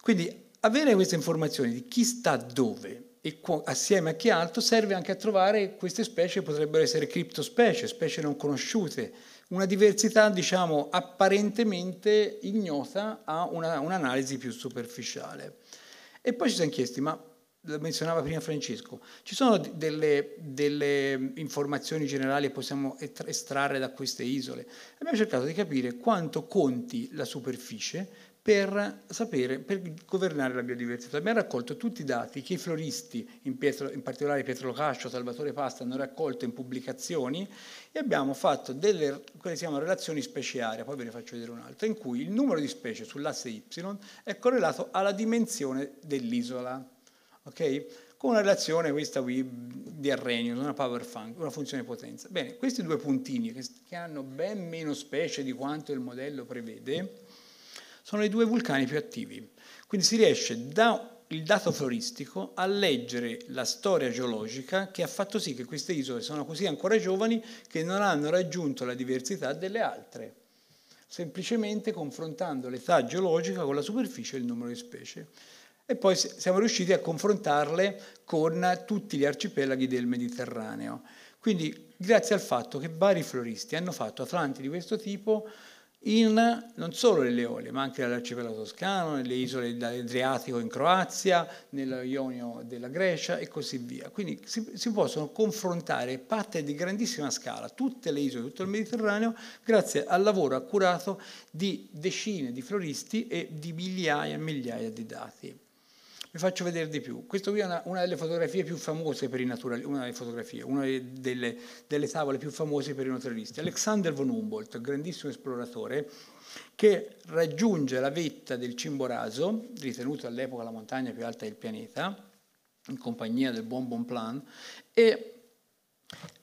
Quindi avere queste informazioni di chi sta dove e assieme a che altro serve anche a trovare queste specie potrebbero essere criptospecie, specie non conosciute, una diversità diciamo apparentemente ignota a una, un'analisi più superficiale. E poi ci siamo chiesti, ma lo menzionava prima Francesco, ci sono delle, delle informazioni generali che possiamo estrarre da queste isole. Abbiamo cercato di capire quanto conti la superficie per sapere, per governare la biodiversità. Abbiamo raccolto tutti i dati che i floristi, in, Pietro, in particolare Pietro Locascio, Salvatore Pasta, hanno raccolto in pubblicazioni e abbiamo fatto delle, quelle si chiamano relazioni specie-area, poi ve ne faccio vedere un'altra, in cui il numero di specie sull'asse Y è correlato alla dimensione dell'isola, ok? con una relazione questa qui di Arrhenius, una power function, una funzione potenza. Bene, questi due puntini che hanno ben meno specie di quanto il modello prevede, sono i due vulcani più attivi. Quindi si riesce dal dato floristico a leggere la storia geologica che ha fatto sì che queste isole sono così ancora giovani che non hanno raggiunto la diversità delle altre, semplicemente confrontando l'età geologica con la superficie e il numero di specie. E poi siamo riusciti a confrontarle con tutti gli arcipelaghi del Mediterraneo. Quindi grazie al fatto che vari floristi hanno fatto atlanti di questo tipo, in non solo nelle Eolie, ma anche nell'arcipelago toscano, nelle isole dell'Adriatico in Croazia, nello Ionio della Grecia e così via. Quindi si, si possono confrontare patte di grandissima scala, tutte le isole, tutto il Mediterraneo, grazie al lavoro accurato di decine di floristi e di migliaia e migliaia di dati. Vi faccio vedere di più. Questa qui è una, una delle fotografie più famose per i naturalisti, una delle fotografie, una delle, delle, tavole più famose per i naturalisti. Alexander von Humboldt, grandissimo esploratore, che raggiunge la vetta del Cimboraso, ritenuto all'epoca la montagna più alta del pianeta, in compagnia del buon Bonplan, e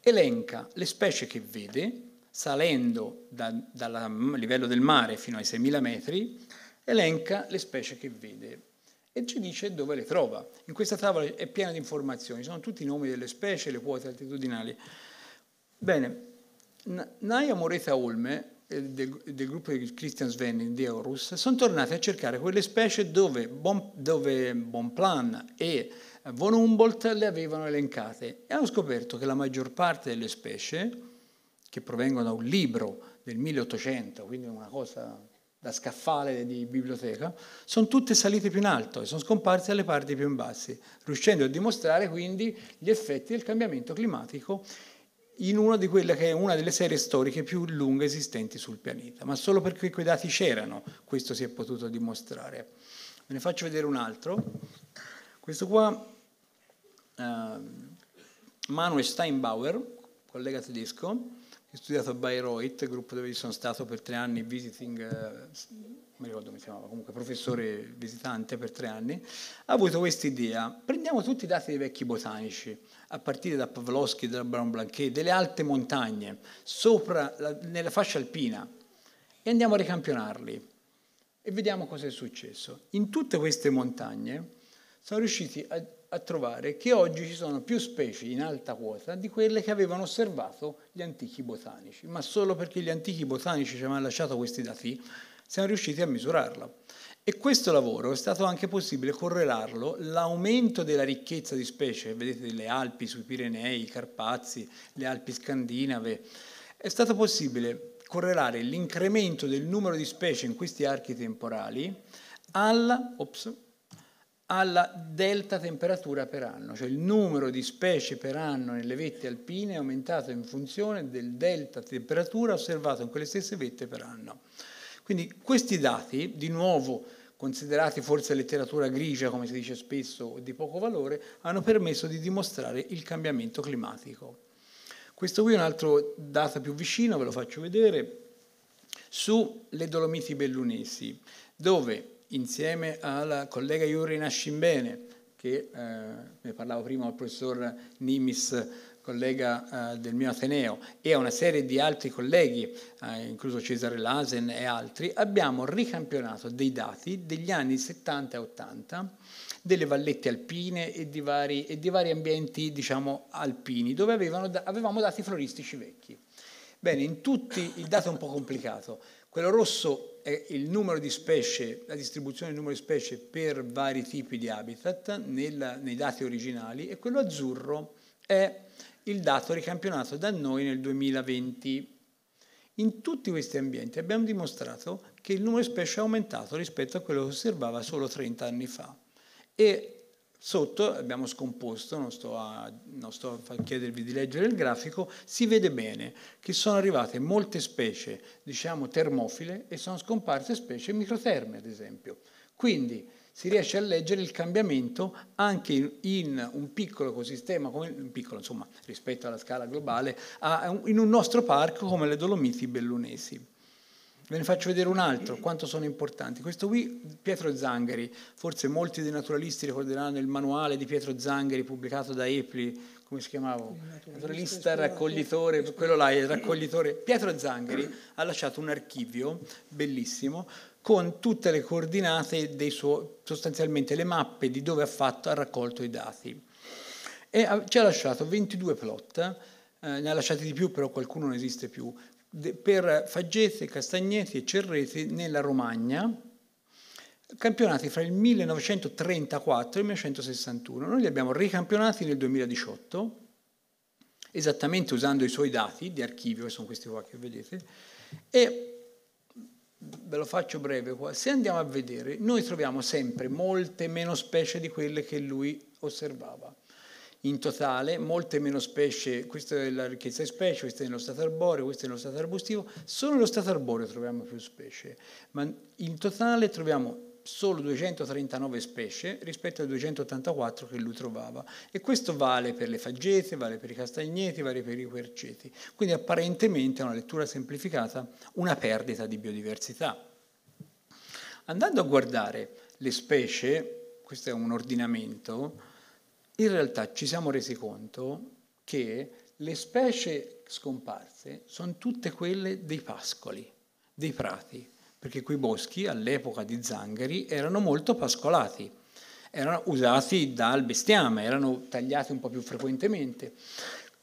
elenca le specie che vede, salendo da, dal livello del mare fino ai 6.000 metri, elenca le specie che vede e ci dice dove le trova. In questa tavola è piena di informazioni, sono tutti i nomi delle specie, le quote altitudinali. Bene, Naya Moreta Olme, eh, del, del, gruppo di Christian Svenning di Eurus, sono tornati a cercare quelle specie dove, bon, dove Bonplan e von Humboldt le avevano elencate e hanno scoperto che la maggior parte delle specie, che provengono da un libro del 1800, quindi una cosa da scaffale di biblioteca, sono tutte salite più in alto e sono scomparse alle parti più in bassi, riuscendo a dimostrare quindi gli effetti del cambiamento climatico in una di quelle che è una delle serie storiche più lunghe esistenti sul pianeta. Ma solo perché quei dati c'erano, questo si è potuto dimostrare. Ve ne faccio vedere un altro. Questo qua, uh, Manuel Steinbauer, collega tedesco, studiato a Bayreuth, gruppo dove sono stato per tre anni visiting, eh, mi ricordo come si chiamava, comunque professore visitante per tre anni, ha avuto questa idea, prendiamo tutti i dati dei vecchi botanici, a partire da Pavlovsky, da Brown Blanquet, delle alte montagne, sopra, la, nella fascia alpina, e andiamo a ricampionarli e vediamo cosa è successo. In tutte queste montagne sono riusciti a a trovare che oggi ci sono più specie in alta quota di quelle che avevano osservato gli antichi botanici, ma solo perché gli antichi botanici ci avevano lasciato questi dati siamo riusciti a misurarlo. E questo lavoro è stato anche possibile correlarlo, l'aumento della ricchezza di specie, vedete le Alpi sui Pirenei, i Carpazi, le Alpi scandinave, è stato possibile correlare l'incremento del numero di specie in questi archi temporali alla, ops, alla delta temperatura per anno, cioè il numero di specie per anno nelle vette alpine è aumentato in funzione del delta temperatura osservato in quelle stesse vette per anno. Quindi questi dati, di nuovo considerati forse letteratura grigia, come si dice spesso, di poco valore, hanno permesso di dimostrare il cambiamento climatico. Questo qui è un altro dato più vicino, ve lo faccio vedere, sulle Dolomiti Bellunesi, dove insieme alla collega Yuri Nascimbene, che eh, ne parlavo prima al professor Nimis, collega eh, del mio Ateneo, e a una serie di altri colleghi, eh, incluso Cesare Lasen e altri, abbiamo ricampionato dei dati degli anni 70 e 80 delle vallette alpine e di vari, e di vari ambienti diciamo, alpini, dove avevano, avevamo dati floristici vecchi. Bene, in tutti il dato è un po' complicato. Quello rosso è il numero di specie, la distribuzione del numero di specie per vari tipi di habitat nel, nei dati originali e quello azzurro è il dato ricampionato da noi nel 2020. In tutti questi ambienti abbiamo dimostrato che il numero di specie è aumentato rispetto a quello che osservava solo 30 anni fa. E sotto abbiamo scomposto, non sto, a, non sto a chiedervi di leggere il grafico, si vede bene che sono arrivate molte specie, diciamo, termofile e sono scomparse specie microterme, ad esempio. Quindi si riesce a leggere il cambiamento anche in un piccolo ecosistema, come, piccolo insomma rispetto alla scala globale, in un nostro parco come le Dolomiti bellunesi. Ve ne faccio vedere un altro, quanto sono importanti. Questo qui, Pietro Zangheri, forse molti dei naturalisti ricorderanno il manuale di Pietro Zangheri pubblicato da Epli, come si chiamava? Naturalista raccoglitore, quello là, il raccoglitore. Pietro Zangheri ha lasciato un archivio bellissimo con tutte le coordinate dei suoi, sostanzialmente le mappe di dove ha fatto, ha raccolto i dati. E ci ha lasciato 22 plot, eh, ne ha lasciati di più, però qualcuno non esiste più, per faggete, castagneti e cerreti nella Romagna, campionati fra il 1934 e il 1961. Noi li abbiamo ricampionati nel 2018, esattamente usando i suoi dati di archivio, che sono questi qua che vedete, e ve lo faccio breve qua, se andiamo a vedere, noi troviamo sempre molte meno specie di quelle che lui osservava. In totale, molte meno specie, questa è la ricchezza di specie, questa è nello stato arboreo, questa è nello stato arbustivo, solo nello stato arboreo troviamo più specie, ma in totale troviamo solo 239 specie rispetto alle 284 che lui trovava e questo vale per le faggete, vale per i castagneti, vale per i querceti. Quindi apparentemente è una lettura semplificata, una perdita di biodiversità. Andando a guardare le specie, questo è un ordinamento, in realtà ci siamo resi conto che le specie scomparse sono tutte quelle dei pascoli, dei prati, perché quei boschi all'epoca di Zangheri erano molto pascolati, erano usati dal bestiame, erano tagliati un po' più frequentemente.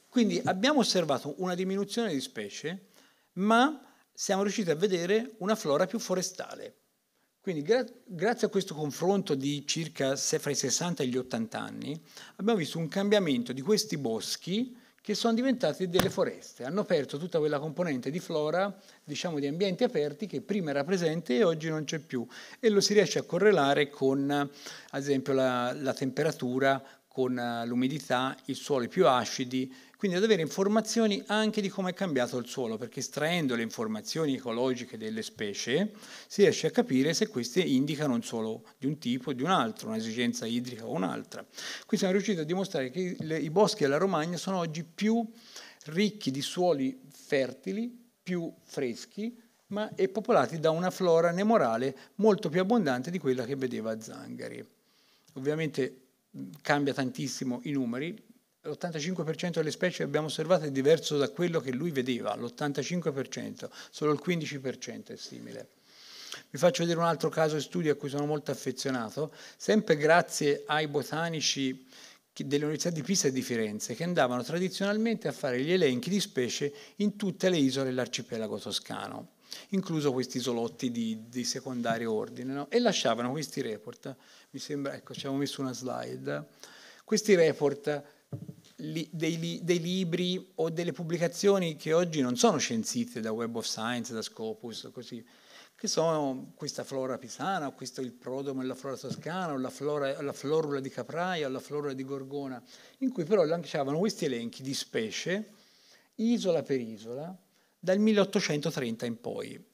Quindi abbiamo osservato una diminuzione di specie, ma siamo riusciti a vedere una flora più forestale. Quindi gra- grazie a questo confronto di circa fra i 60 e gli 80 anni, abbiamo visto un cambiamento di questi boschi che sono diventati delle foreste, hanno perso tutta quella componente di flora, diciamo di ambienti aperti che prima era presente e oggi non c'è più. E lo si riesce a correlare con ad esempio la, la temperatura, con l'umidità, i suoli più acidi quindi ad avere informazioni anche di come è cambiato il suolo, perché estraendo le informazioni ecologiche delle specie si riesce a capire se queste indicano un suolo di un tipo o di un altro, un'esigenza idrica o un'altra. Qui siamo riusciti a dimostrare che i boschi della Romagna sono oggi più ricchi di suoli fertili, più freschi, ma e popolati da una flora nemorale molto più abbondante di quella che vedeva Zangari. Ovviamente cambia tantissimo i numeri, l'85% delle specie che abbiamo osservato è diverso da quello che lui vedeva, l'85%, solo il 15% è simile. Vi faccio vedere un altro caso di studio a cui sono molto affezionato, sempre grazie ai botanici dell'Università di Pisa e di Firenze, che andavano tradizionalmente a fare gli elenchi di specie in tutte le isole dell'arcipelago toscano, incluso questi isolotti di, di secondario ordine, no? e lasciavano questi report. Mi sembra, ecco, ci avevo messo una slide. Questi report li, dei, dei, libri o delle pubblicazioni che oggi non sono censite da Web of Science, da Scopus, così, che sono questa flora pisana, o questo il prodomo e la flora toscana, o la, flora, la florula di Capraia, o la flora di Gorgona, in cui però lanciavano questi elenchi di specie, isola per isola, dal 1830 in poi.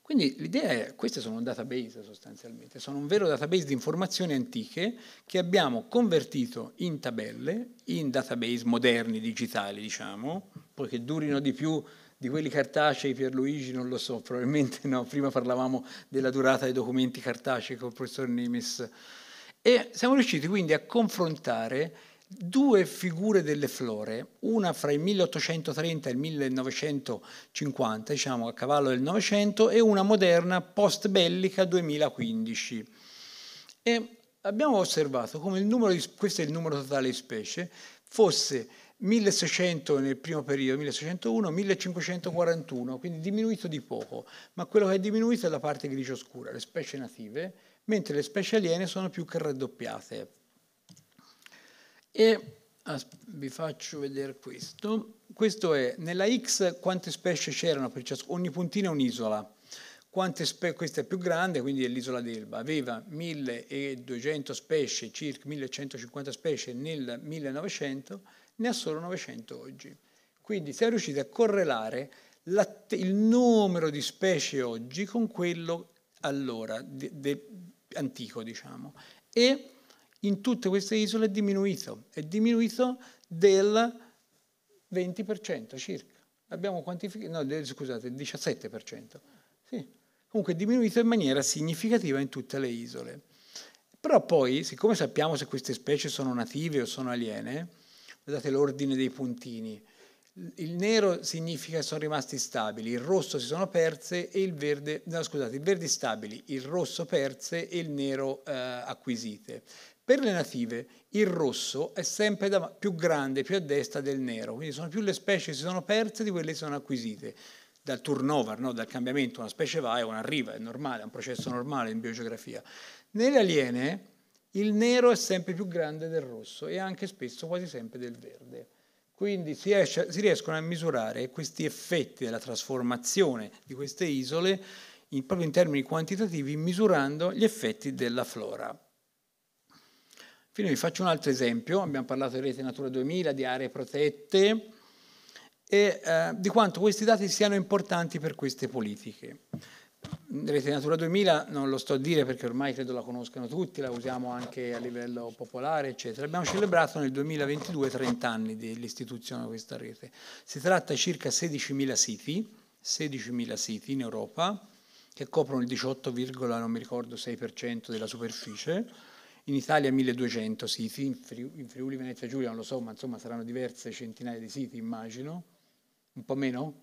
Quindi l'idea è, queste sono un database sostanzialmente, sono un vero database di informazioni antiche che abbiamo convertito in tabelle, in database moderni, digitali diciamo, poi che durino di più di quelli cartacei, Pierluigi non lo so, probabilmente no, prima parlavamo della durata dei documenti cartacei con il professor Nimes, e siamo riusciti quindi a confrontare due figure delle flore, una fra il 1830 e il 1950, diciamo a cavallo del Novecento, e una moderna post-bellica 2015. E abbiamo osservato come il numero di, questo è il numero totale di specie, fosse 1600 nel primo periodo, 1601, 1541, quindi diminuito di poco, ma quello che è diminuito è la parte grigio scura, le specie native, mentre le specie aliene sono più che raddoppiate. E vi faccio vedere questo. Questo è, nella X quante specie c'erano per ciascuno, ogni puntina è un'isola. Spe- questa è più grande, quindi è l'isola d'Elba, aveva 1200 specie, circa 1150 specie nel 1900, ne ha solo 900 oggi. Quindi siamo riusciti a correlare il numero di specie oggi con quello allora de, de, antico, diciamo. E in tutte queste isole è diminuito, è diminuito del 20% circa. Abbiamo quantificato, no, scusate, il 17%. Sì. Comunque è diminuito in maniera significativa in tutte le isole. Però poi, siccome sappiamo se queste specie sono native o sono aliene, Guardate l'ordine dei puntini. Il nero significa che sono rimasti stabili, il rosso si sono perse e il verde, no scusate, il verde stabili, il rosso perse e il nero eh, acquisite. Per le native il rosso è sempre più grande, più a destra del nero, quindi sono più le specie che si sono perse di quelle che si sono acquisite. Dal turnover, no? dal cambiamento, una specie va e una arriva, è normale, è un processo normale in biogeografia. Nelle aliene il nero è sempre più grande del rosso e anche spesso quasi sempre del verde. Quindi si, esce, si riescono a misurare questi effetti della trasformazione di queste isole in, proprio in termini quantitativi misurando gli effetti della flora. Fino vi faccio un altro esempio, abbiamo parlato di rete Natura 2000, di aree protette e eh, di quanto questi dati siano importanti per queste politiche. Rete Natura 2000 non lo sto a dire perché ormai credo la conoscano tutti, la usiamo anche a livello popolare, eccetera. Abbiamo celebrato nel 2022 30 anni dell'istituzione di questa rete. Si tratta di circa 16.000 siti, 16.000 siti in Europa, che coprono il 18, non mi ricordo 6% della superficie. In Italia 1200 siti, in, Friuli, Venezia Giulia non lo so, ma insomma saranno diverse centinaia di siti, immagino. Un po' meno?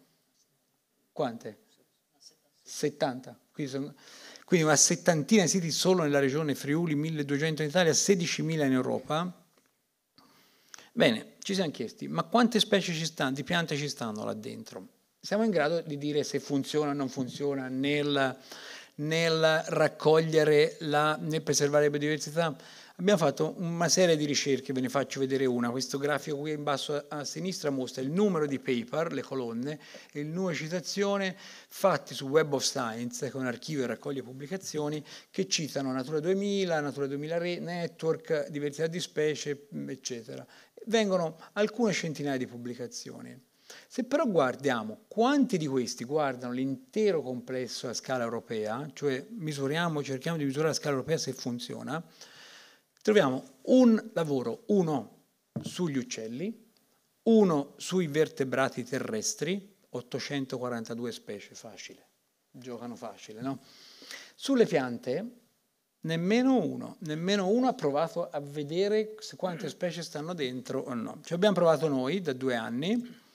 Quante? 70. Quindi, sono, quindi una settantina di siti solo nella regione Friuli, 1200 in Italia, 16.000 in Europa. Bene, ci siamo chiesti, ma quante specie ci stanno, di piante ci stanno là dentro? Siamo in grado di dire se funziona o non funziona nel, nel raccogliere, la, nel preservare la biodiversità? Abbiamo fatto una serie di ricerche, ve ne faccio vedere una. Questo grafico qui in basso a sinistra mostra il numero di paper, le colonne, e il numero di citazioni fatti su Web of Science, che è un archivio che raccoglie pubblicazioni, che citano Natura 2000, Natura 2000 Network, diversità di specie, eccetera. Vengono alcune centinaia di pubblicazioni. Se però guardiamo quanti di questi guardano l'intero complesso a scala europea, cioè misuriamo, cerchiamo di misurare a scala europea se funziona, troviamo un lavoro, uno sugli uccelli, uno sui vertebrati terrestri, 842 specie, facile, giocano facile, no? Sulle piante nemmeno uno, nemmeno uno ha provato a vedere quante specie stanno dentro o no. Ci abbiamo provato noi da due anni,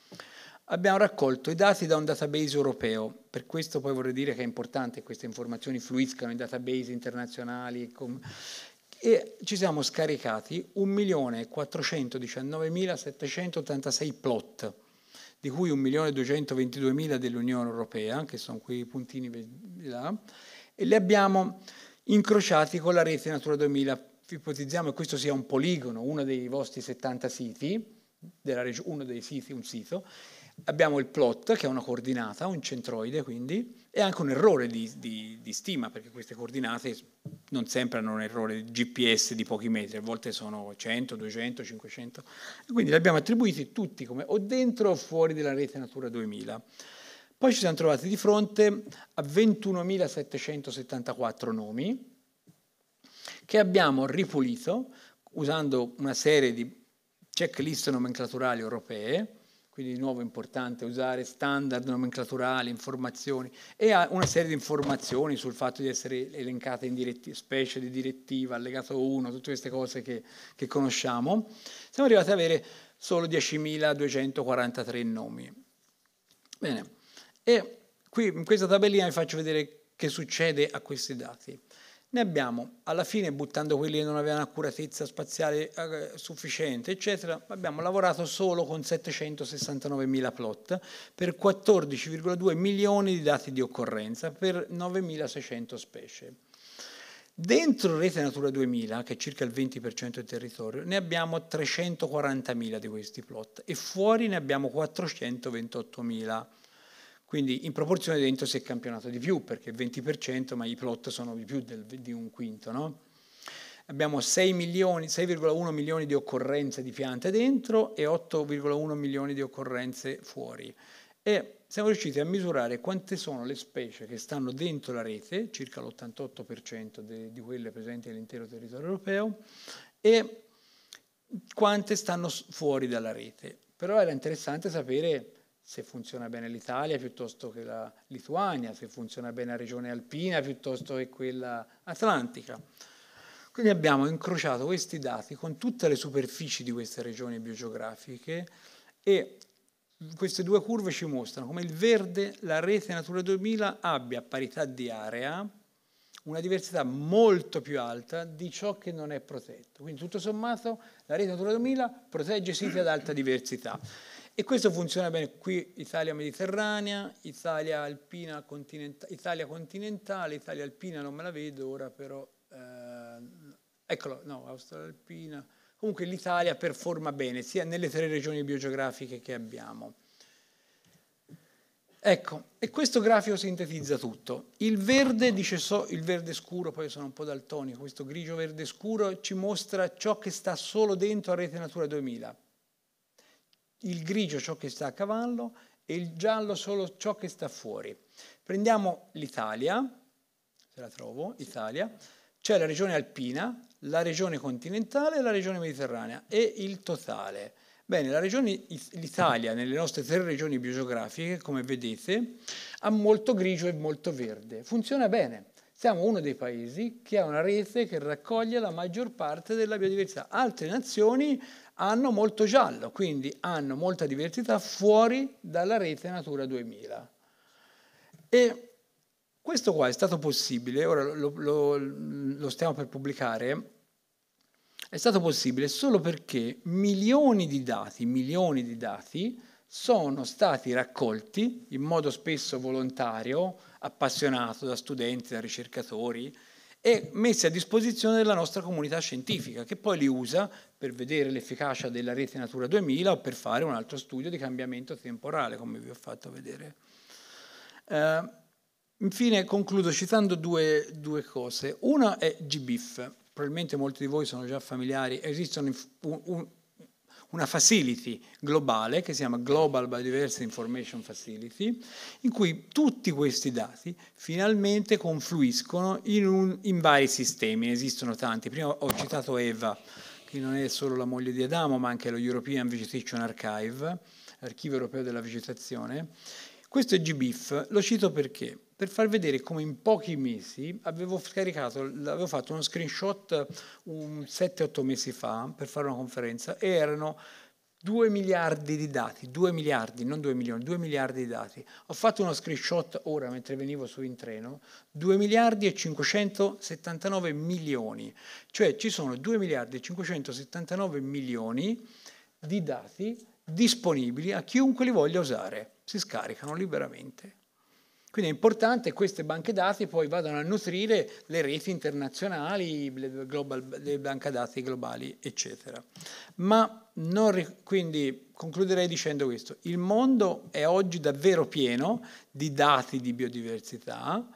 abbiamo raccolto i dati da un database europeo, per questo poi vorrei dire che è importante che queste informazioni fluiscano in database internazionali e ci siamo scaricati 1.419.786 plot, di cui 1.222.000 dell'Unione Europea, che sono quei puntini là, e li abbiamo incrociati con la rete Natura 2000. Ipotizziamo che questo sia un poligono, uno dei vostri 70 siti, uno dei siti, un sito, Abbiamo il plot, che è una coordinata, un centroide quindi, e anche un errore di, di, di, stima, perché queste coordinate non sempre hanno un errore GPS di pochi metri, a volte sono 100, 200, 500. E quindi li abbiamo attribuiti tutti come o dentro o fuori della rete Natura 2000. Poi ci siamo trovati di fronte a 21.774 nomi che abbiamo ripulito usando una serie di checklist nomenclaturali europee quindi di nuovo è importante usare standard nomenclaturali, informazioni e ha una serie di informazioni sul fatto di essere elencate in diretti, specie di direttiva, allegato 1, tutte queste cose che, che conosciamo. Siamo arrivati ad avere solo 10.243 nomi. Bene, e qui in questa tabellina vi faccio vedere che succede a questi dati. Ne abbiamo alla fine, buttando quelli che non avevano accuratezza spaziale eh, sufficiente, eccetera, abbiamo lavorato solo con 769.000 plot per 14,2 milioni di dati di occorrenza per 9.600 specie. Dentro Rete Natura 2000, che è circa il 20% del territorio, ne abbiamo 340.000 di questi plot e fuori ne abbiamo 428.000. Quindi in proporzione dentro si è campionato di più, perché il 20%, ma i plot sono di più del, di un quinto. No? Abbiamo 6 milioni, 6,1 milioni di occorrenze di piante dentro e 8,1 milioni di occorrenze fuori. E siamo riusciti a misurare quante sono le specie che stanno dentro la rete, circa l'88% de, di quelle presenti all'intero territorio europeo, e quante stanno fuori dalla rete. Però era interessante sapere se funziona bene l'Italia piuttosto che la Lituania, se funziona bene la regione alpina piuttosto che quella atlantica. Quindi abbiamo incrociato questi dati con tutte le superfici di queste regioni biogeografiche e queste due curve ci mostrano come il verde, la rete Natura 2000, abbia a parità di area una diversità molto più alta di ciò che non è protetto. Quindi tutto sommato la rete Natura 2000 protegge siti ad alta diversità. E questo funziona bene qui, Italia mediterranea, Italia alpina, continenta, Italia continentale, Italia alpina non me la vedo ora però, eh, eccolo, no, Australia alpina, comunque l'Italia performa bene sia nelle tre regioni biogeografiche che abbiamo. Ecco, e questo grafico sintetizza tutto. Il verde dice so, il verde scuro, poi sono un po' daltonico, questo grigio verde scuro ci mostra ciò che sta solo dentro a Rete Natura 2000 il grigio ciò che sta a cavallo e il giallo solo ciò che sta fuori. Prendiamo l'Italia, se la trovo, Italia, c'è la regione alpina, la regione continentale e la regione mediterranea e il totale. Bene, regione, l'Italia nelle nostre tre regioni biogeografiche, come vedete, ha molto grigio e molto verde. Funziona bene. Siamo uno dei paesi che ha una rete che raccoglie la maggior parte della biodiversità. Altre nazioni hanno molto giallo, quindi hanno molta diversità fuori dalla rete Natura 2000. E questo qua è stato possibile, ora lo, lo, lo stiamo per pubblicare, è stato possibile solo perché milioni di dati, milioni di dati sono stati raccolti in modo spesso volontario, appassionato da studenti, da ricercatori, e messi a disposizione della nostra comunità scientifica, che poi li usa per vedere l'efficacia della rete Natura 2000 o per fare un altro studio di cambiamento temporale, come vi ho fatto vedere. Uh, infine concludo citando due, due, cose. Una è GBIF, probabilmente molti di voi sono già familiari, esiste un, un, una facility globale che si chiama Global Biodiversity Information Facility, in cui tutti questi dati finalmente confluiscono in, un, in vari sistemi, esistono tanti. Prima ho citato EVA, che non è solo la moglie di Adamo, ma anche lo European Vegetation Archive, l'archivio europeo della vegetazione. Questo è GBIF, lo cito perché? Per far vedere come in pochi mesi avevo scaricato, avevo fatto uno screenshot un 7-8 mesi fa per fare una conferenza e erano 2 miliardi di dati, 2 miliardi, non 2 milioni, 2 miliardi di dati. Ho fatto uno screenshot ora mentre venivo su in treno, 2 miliardi e 579 milioni, cioè ci sono 2 miliardi e 579 milioni di dati disponibili a chiunque li voglia usare, si scaricano liberamente. Quindi è importante che queste banche dati poi vadano a nutrire le reti internazionali, le, global, le banche dati globali, eccetera. Ma non, quindi concluderei dicendo questo, il mondo è oggi davvero pieno di dati di biodiversità,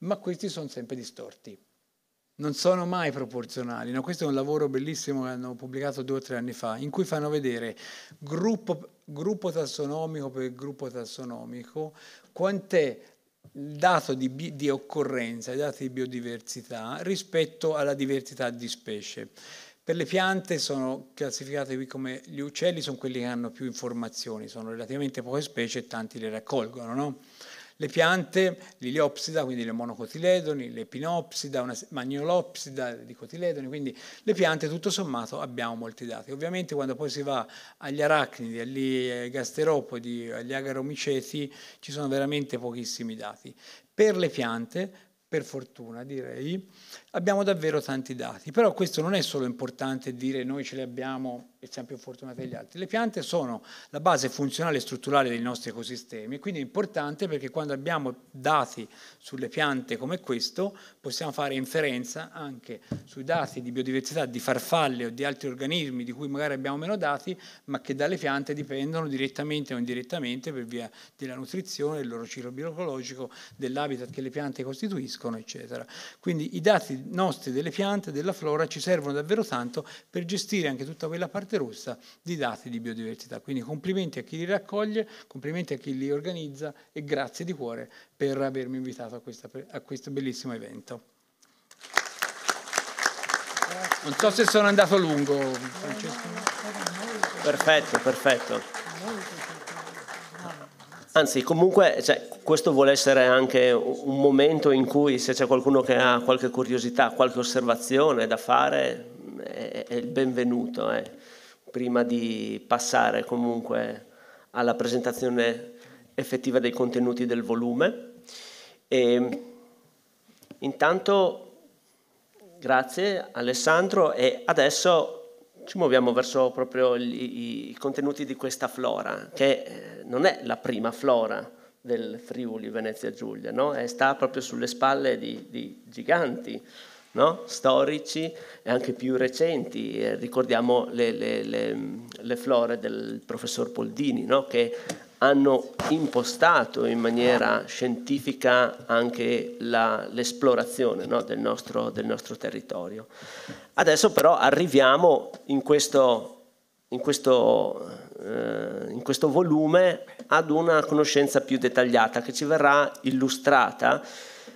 ma questi sono sempre distorti. Non sono mai proporzionali. No? Questo è un lavoro bellissimo che hanno pubblicato due o tre anni fa, in cui fanno vedere gruppo, gruppo tassonomico per gruppo tassonomico quant'è il dato di, di occorrenza, i dati di biodiversità rispetto alla diversità di specie. Per le piante sono classificate qui come gli uccelli, sono quelli che hanno più informazioni, sono relativamente poche specie e tanti le raccolgono. No? Le piante, l'iliopsida, quindi le monocotiledoni, l'epinopsida, una magnolopsida di cotiledoni, quindi le piante tutto sommato abbiamo molti dati. Ovviamente quando poi si va agli arachnidi, agli gasteropodi, agli agaromiceti ci sono veramente pochissimi dati. Per le piante, per fortuna direi, abbiamo davvero tanti dati. Però questo non è solo importante dire noi ce li abbiamo e siamo più fortunati degli altri. Le piante sono la base funzionale e strutturale dei nostri ecosistemi, quindi è importante perché quando abbiamo dati sulle piante come questo possiamo fare inferenza anche sui dati di biodiversità di farfalle o di altri organismi di cui magari abbiamo meno dati, ma che dalle piante dipendono direttamente o indirettamente per via della nutrizione, del loro ciclo biologico, dell'habitat che le piante costituiscono, eccetera. Quindi i dati nostri delle piante, della flora, ci servono davvero tanto per gestire anche tutta quella parte rossa di dati di biodiversità. Quindi complimenti a chi li raccoglie, complimenti a chi li organizza e grazie di cuore per avermi invitato a, questa, a questo bellissimo evento. Non so se sono andato lungo, Francesco. Perfetto, perfetto. Anzi, comunque, cioè, questo vuole essere anche un momento in cui se c'è qualcuno che ha qualche curiosità, qualche osservazione da fare, è, il benvenuto. Eh prima di passare comunque alla presentazione effettiva dei contenuti del volume. E intanto grazie Alessandro e adesso ci muoviamo verso proprio i, i contenuti di questa flora, che eh, non è la prima flora del Friuli Venezia Giulia, no? sta proprio sulle spalle di, di giganti no? storici e anche più recenti. Eh, ricordiamo le, le, le, le, flore del professor Poldini, no? che hanno impostato in maniera scientifica anche la, l'esplorazione no? del, nostro, del, nostro, territorio. Adesso però arriviamo in questo, in questo, eh, in questo volume ad una conoscenza più dettagliata che ci verrà illustrata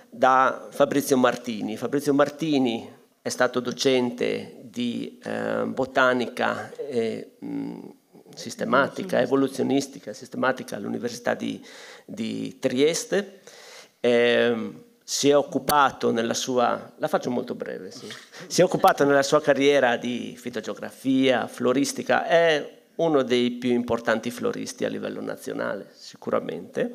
da Fabrizio Martini. Fabrizio Martini è stato docente di eh, botanica e, mh, sistematica, evoluzionistica, sistematica all'Università di, di Trieste. Eh, si è occupato nella sua, la faccio molto breve, sì. si è occupato nella sua carriera di fitogeografia, floristica, è uno dei più importanti floristi a livello nazionale, sicuramente.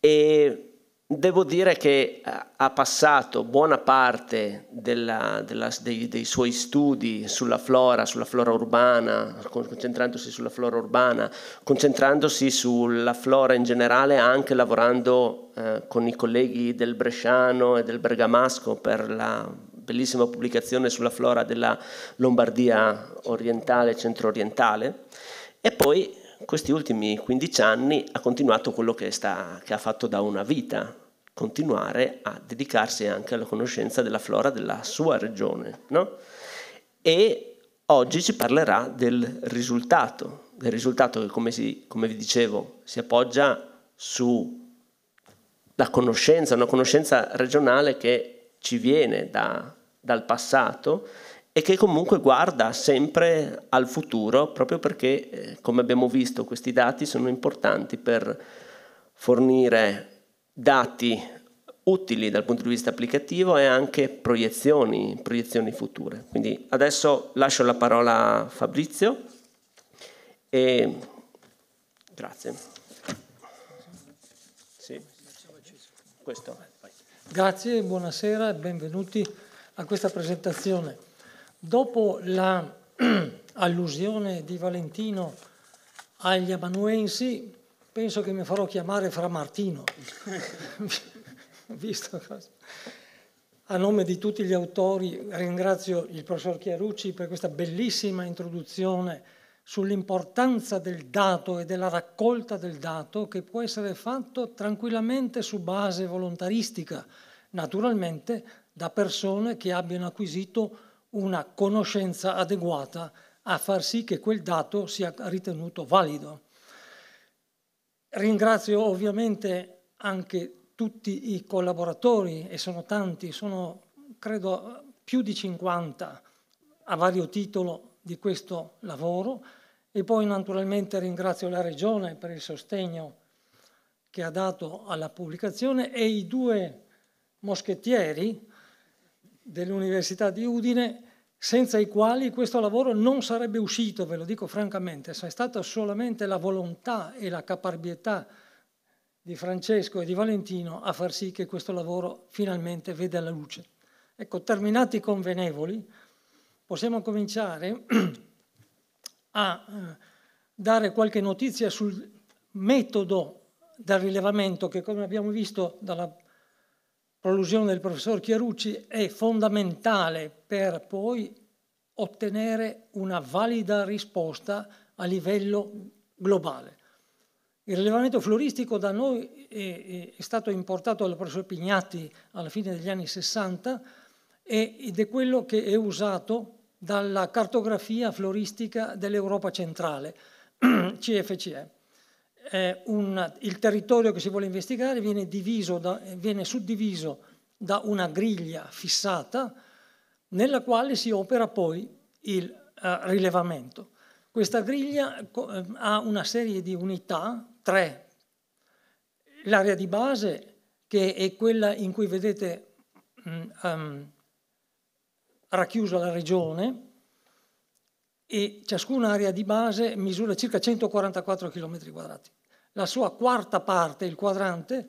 E Devo dire che eh, ha passato buona parte della, della, dei, dei, suoi studi sulla flora, sulla flora urbana, concentrandosi sulla flora urbana, concentrandosi sulla flora in generale, anche lavorando eh, con i colleghi del Bresciano e del Bergamasco per la bellissima pubblicazione sulla flora della Lombardia orientale e centro-orientale. E poi questi ultimi 15 anni ha continuato quello che, sta, che ha fatto da una vita, continuare a dedicarsi anche alla conoscenza della flora della sua regione. No? E oggi ci parlerà del risultato, del risultato che come, si, come vi dicevo si appoggia sulla conoscenza, una conoscenza regionale che ci viene da, dal passato e che comunque guarda sempre al futuro, proprio perché, eh, come abbiamo visto, questi dati sono importanti per fornire dati utili dal punto di vista applicativo e anche proiezioni, proiezioni future. Quindi adesso lascio la parola a Fabrizio e grazie. Sì. Grazie, buonasera e benvenuti a questa presentazione. Dopo l'allusione di Valentino agli amanuensi, penso che mi farò chiamare Fra Martino. Visto a nome di tutti gli autori ringrazio il professor Chiarucci per questa bellissima introduzione sull'importanza del dato e della raccolta del dato che può essere fatto tranquillamente su base volontaristica, naturalmente da persone che abbiano acquisito una conoscenza adeguata a far sì che quel dato sia ritenuto valido. Ringrazio ovviamente anche tutti i collaboratori, e sono tanti, sono credo più di 50 a vario titolo di questo lavoro, e poi naturalmente ringrazio la Regione per il sostegno che ha dato alla pubblicazione e i due moschettieri, dell'Università di Udine, senza i quali questo lavoro non sarebbe uscito, ve lo dico francamente, se è stata solamente la volontà e la caparbietà di Francesco e di Valentino a far sì che questo lavoro finalmente veda la luce. Ecco, terminati i convenevoli, possiamo cominciare a eh, dare qualche notizia sul metodo del rilevamento che, come abbiamo visto dalla prolusione del professor Chiarucci, è fondamentale per poi ottenere una valida risposta a livello globale. Il rilevamento floristico da noi è, è stato importato dal professor Pignatti alla fine degli anni 60 ed è quello che è usato dalla cartografia floristica dell'Europa centrale, CFCE. Un, il territorio che si vuole investigare viene, da, viene suddiviso da una griglia fissata nella quale si opera poi il uh, rilevamento. Questa griglia uh, ha una serie di unità, tre. L'area di base, che è quella in cui vedete um, racchiusa la regione, e ciascuna area di base misura circa 144 km quadrati. La sua quarta parte, il quadrante,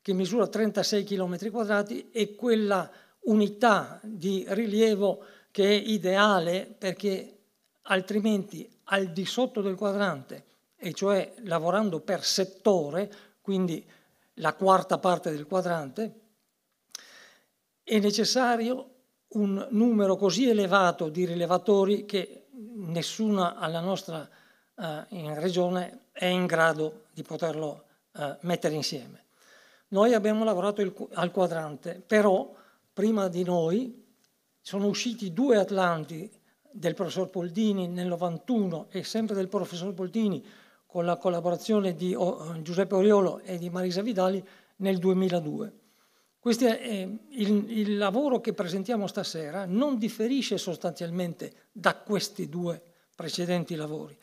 che misura 36 km quadrati, è quella unità di rilievo che è ideale perché altrimenti al di sotto del quadrante, e cioè lavorando per settore, quindi la quarta parte del quadrante, è necessario un numero così elevato di rilevatori che nessuna alla nostra uh, in regione è in grado di poterlo uh, mettere insieme. Noi abbiamo lavorato il, al quadrante, però prima di noi sono usciti due Atlanti del professor Poldini nel 91 e sempre del professor Poldini con la collaborazione di Giuseppe Oriolo e di Marisa Vidali nel 2002. Questo è, il, il lavoro che presentiamo stasera non differisce sostanzialmente da questi due precedenti lavori,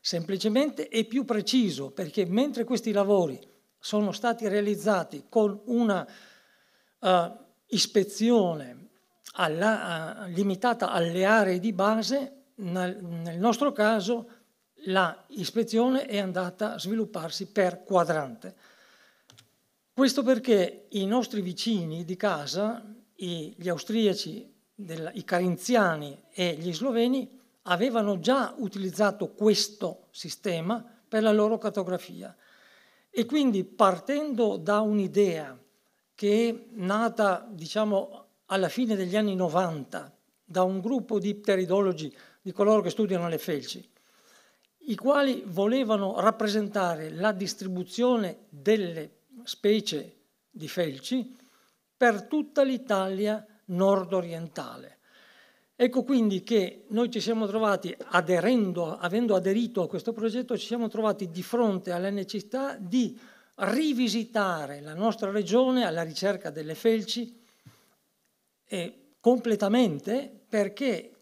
semplicemente è più preciso perché mentre questi lavori sono stati realizzati con una uh, ispezione alla, limitata alle aree di base, nel, nel nostro caso la ispezione è andata a svilupparsi per quadrante. Questo perché i nostri vicini di casa, gli austriaci, i carinziani e gli sloveni, avevano già utilizzato questo sistema per la loro cartografia. E quindi partendo da un'idea che è nata, diciamo, alla fine degli anni 90 da un gruppo di pteridologi, di coloro che studiano le felci, i quali volevano rappresentare la distribuzione delle specie di felci per tutta l'Italia nord-orientale. Ecco quindi che noi ci siamo trovati, aderendo, avendo aderito a questo progetto, ci siamo trovati di fronte alla necessità di rivisitare la nostra regione alla ricerca delle felci eh, completamente perché,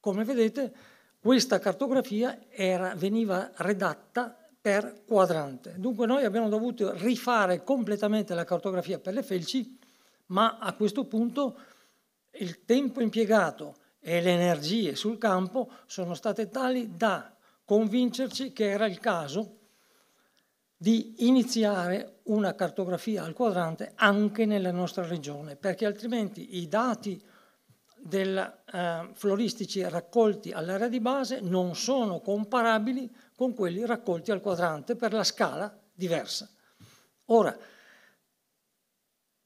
come vedete, questa cartografia era, veniva redatta per quadrante. Dunque noi abbiamo dovuto rifare completamente la cartografia per le felci, ma a questo punto il tempo impiegato e le energie sul campo sono state tali da convincerci che era il caso di iniziare una cartografia al quadrante anche nella nostra regione, perché altrimenti i dati del, eh, floristici raccolti all'area di base non sono comparabili con quelli raccolti al quadrante per la scala diversa. Ora,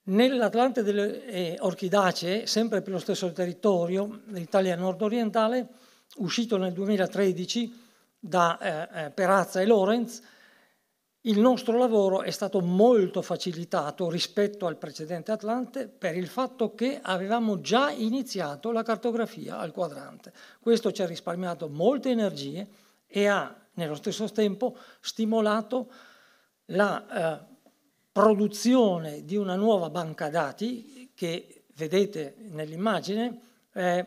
nell'Atlante delle eh, Orchidacee, sempre per lo stesso territorio, l'Italia nord-orientale, uscito nel 2013 da eh, eh, Perazza e Lorenz, il nostro lavoro è stato molto facilitato rispetto al precedente Atlante per il fatto che avevamo già iniziato la cartografia al quadrante. Questo ci ha risparmiato molte energie e ha nello stesso tempo stimolato la eh, produzione di una nuova banca dati che vedete nell'immagine, eh,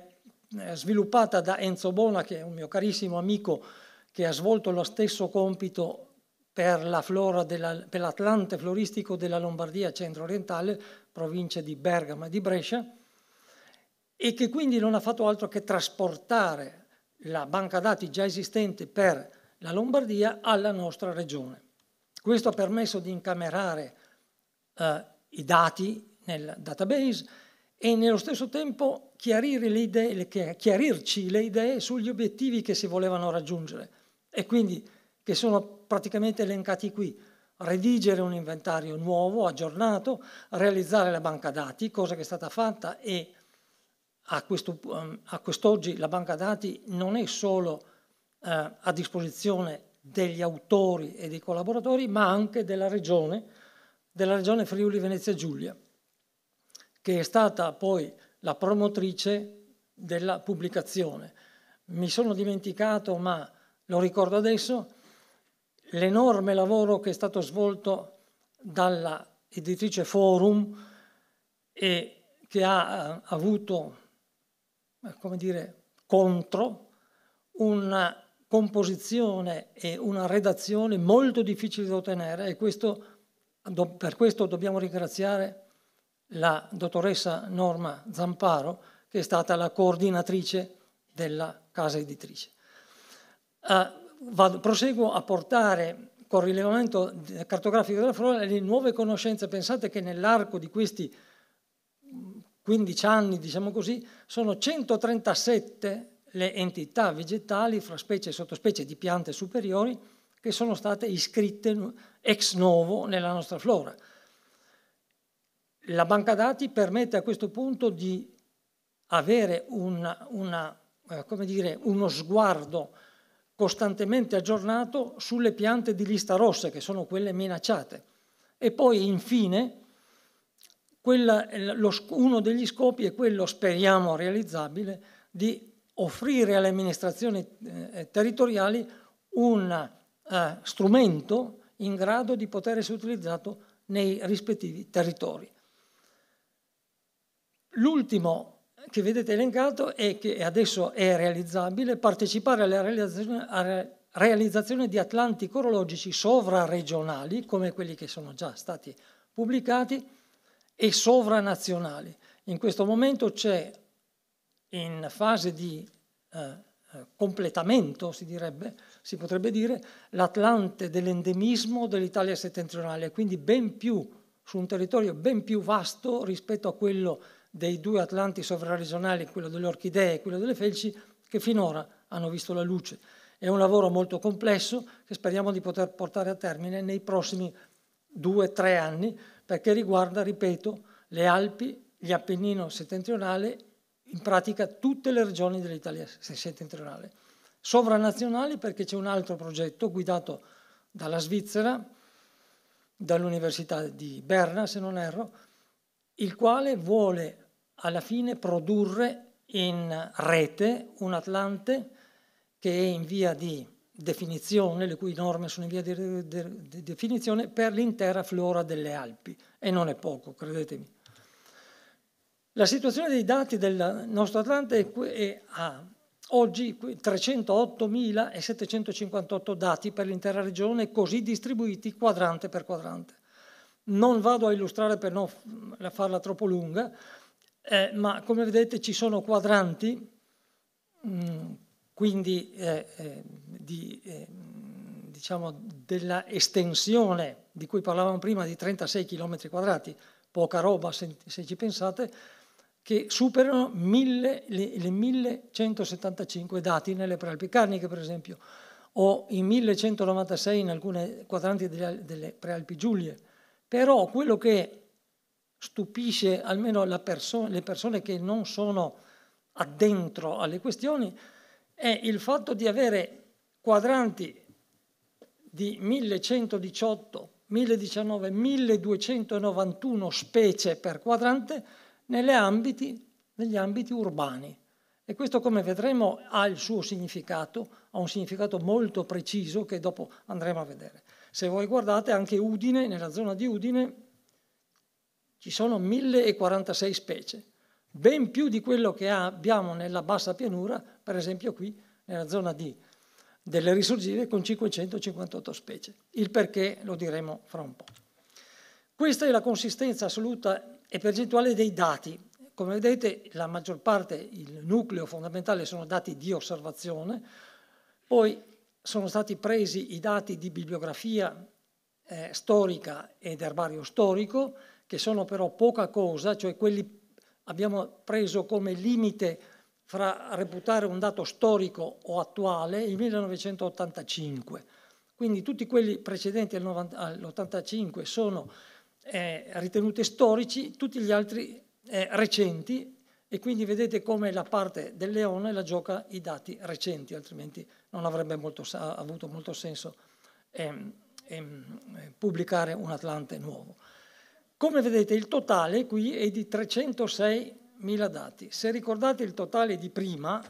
sviluppata da Enzo Bona, che è un mio carissimo amico che ha svolto lo stesso compito per, la l'Atlante floristico della Lombardia centro-orientale, provincia di Bergamo e di Brescia, e che quindi non ha fatto altro che trasportare la banca dati già esistente per la Lombardia alla nostra regione. Questo ha permesso di incamerare eh, i dati nel database e nello stesso tempo le idee, chiarirci le idee sugli obiettivi che si volevano raggiungere e quindi che sono praticamente elencati qui. Redigere un inventario nuovo, aggiornato, realizzare la banca dati, cosa che è stata fatta e a, questo, a quest'oggi la banca dati non è solo eh, a disposizione degli autori e dei collaboratori, ma anche della regione, della regione Friuli Venezia Giulia, che è stata poi la promotrice della pubblicazione. Mi sono dimenticato, ma lo ricordo adesso, l'enorme lavoro che è stato svolto dalla editrice Forum e che ha eh, avuto, eh, come dire, contro una composizione e una redazione molto difficili da ottenere e questo, per questo dobbiamo ringraziare la dottoressa Norma Zamparo che è stata la coordinatrice della casa editrice. Uh, vado, proseguo a portare con rilevamento cartografico della flora le nuove conoscenze. Pensate che nell'arco di questi 15 anni, diciamo così, sono 137 le entità vegetali fra specie e sottospecie di piante superiori che sono state iscritte ex novo nella nostra flora. La banca dati permette a questo punto di avere una, una, eh, dire, uno sguardo costantemente aggiornato sulle piante di lista rossa, che sono quelle minacciate. E poi infine quella, lo, uno degli scopi è quello, speriamo realizzabile, di offrire alle amministrazioni eh, territoriali un eh, strumento in grado di poter essere utilizzato nei rispettivi territori. L'ultimo che vedete elencato e che adesso è realizzabile, partecipare alla realizzazione, alla realizzazione di atlanti corologici sovraregionali, come quelli che sono già stati pubblicati, e sovranazionali. In questo momento c'è in fase di eh, eh, completamento, si, direbbe, si potrebbe dire, l'Atlante dell'endemismo dell'Italia settentrionale, quindi ben più su un territorio ben più vasto rispetto a quello dei due Atlanti sovraregionali, quello delle orchidee e quello delle felci, che finora hanno visto la luce. È un lavoro molto complesso che speriamo di poter portare a termine nei prossimi due o tre anni, perché riguarda, ripeto, le Alpi, gli Appennino settentrionale in pratica tutte le regioni dell'Italia settentrionale. Sovranazionali perché c'è un altro progetto guidato dalla Svizzera, dall'Università di Berna, se non erro, il quale vuole alla fine produrre in rete un Atlante che è in via di definizione, le cui norme sono in via di, de, de, definizione, per l'intera flora delle Alpi. E non è poco, credetemi. La situazione dei dati del nostro Atlante è, è a oggi 308.758 dati per l'intera regione, così distribuiti quadrante per quadrante. Non vado a illustrare per non farla troppo lunga, eh, ma come vedete ci sono quadranti, mh, mm, quindi eh, eh, di, eh, diciamo della estensione di cui parlavamo prima di 36 km quadrati, poca roba se, se ci pensate, che superano mille, le, le 1175 dati nelle prealpi carniche, per esempio, o i 1196 in alcune quadranti delle, delle prealpi giulie. Però quello che stupisce almeno perso- le persone che non sono addentro alle questioni è il fatto di avere quadranti di 1118, 1019, 1291 specie per quadrante ambiti, negli ambiti urbani. E questo, come vedremo, ha il suo significato, ha un significato molto preciso che dopo andremo a vedere. Se voi guardate anche Udine, nella zona di Udine, ci sono 1046 specie, ben più di quello che abbiamo nella bassa pianura, per esempio qui nella zona di, delle risorgive con 558 specie. Il perché lo diremo fra un po'. Questa è la consistenza assoluta e percentuale dei dati. Come vedete la maggior parte, il nucleo fondamentale sono dati di osservazione, poi sono stati presi i dati di bibliografia eh, storica ed erbario storico, che sono però poca cosa, cioè quelli abbiamo preso come limite fra reputare un dato storico o attuale il 1985. Quindi tutti quelli precedenti all'85 sono eh, ritenuti storici, tutti gli altri eh, recenti e quindi vedete come la parte del leone la gioca i dati recenti, altrimenti non avrebbe molto, avuto molto senso ehm, ehm, pubblicare un Atlante nuovo. Come vedete il totale qui è di 306.000 dati. Se ricordate il totale di prima,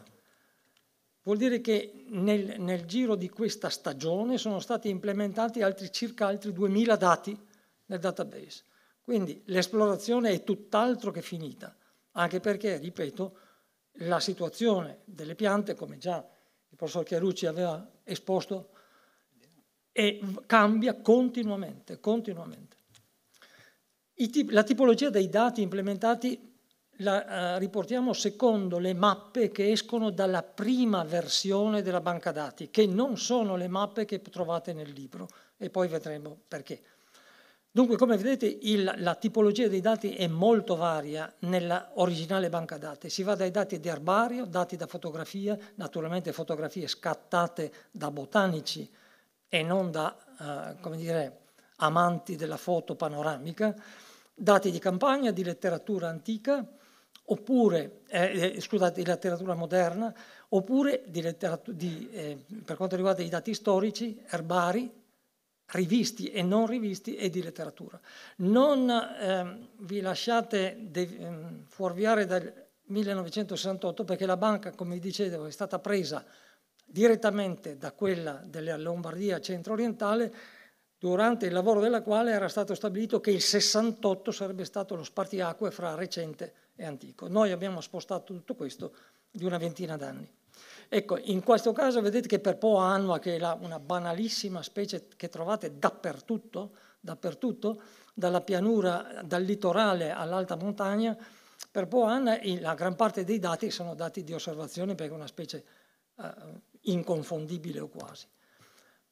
vuol dire che nel, nel giro di questa stagione sono stati implementati altri, circa altri 2.000 dati nel database. Quindi l'esplorazione è tutt'altro che finita, anche perché, ripeto, la situazione delle piante, come già il professor Chiarucci aveva esposto, cambia continuamente, continuamente. la tipologia dei dati implementati la uh, riportiamo secondo le mappe che escono dalla prima versione della banca dati, che non sono le mappe che trovate nel libro, e poi vedremo perché. Dunque, come vedete, il, la tipologia dei dati è molto varia nella originale banca dati. Si va dai dati di erbario, dati da fotografia, naturalmente fotografie scattate da botanici e non da, uh, come dire, amanti della foto panoramica, dati di campagna, di letteratura antica, oppure, eh, eh scusate, di letteratura moderna, oppure di di, eh, per quanto riguarda i dati storici, erbari, rivisti e non rivisti e di letteratura. Non eh, vi lasciate de- ehm, fuorviare dal 1968 perché la banca, come vi dicevo, è stata presa direttamente da quella della Lombardia centro-orientale durante il lavoro della quale era stato stabilito che il 68 sarebbe stato lo spartiacque fra recente e antico. Noi abbiamo spostato tutto questo di una ventina d'anni. Ecco, in questo caso vedete che per Poa annua, che è una banalissima specie che trovate dappertutto, dappertutto, dalla pianura, dal litorale all'alta montagna, per Poa annua la gran parte dei dati sono dati di osservazione perché è una specie uh, inconfondibile o quasi.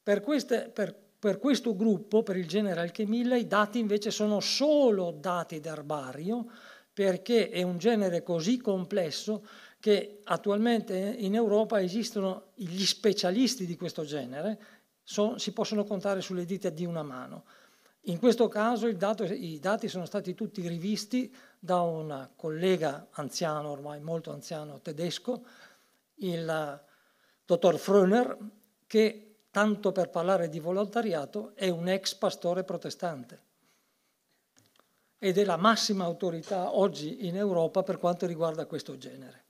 Per, queste, per, per, questo gruppo, per il genere Alchemilla, i dati invece sono solo dati d'erbario perché è un genere così complesso che attualmente in Europa esistono gli specialisti di questo genere, so, si possono contare sulle dita di una mano. In questo caso dato, i dati sono stati tutti rivisti da un collega anziano, ormai molto anziano, tedesco, il dottor Fröner, che tanto per parlare di volontariato è un ex pastore protestante ed è la massima autorità oggi in Europa per quanto riguarda questo genere.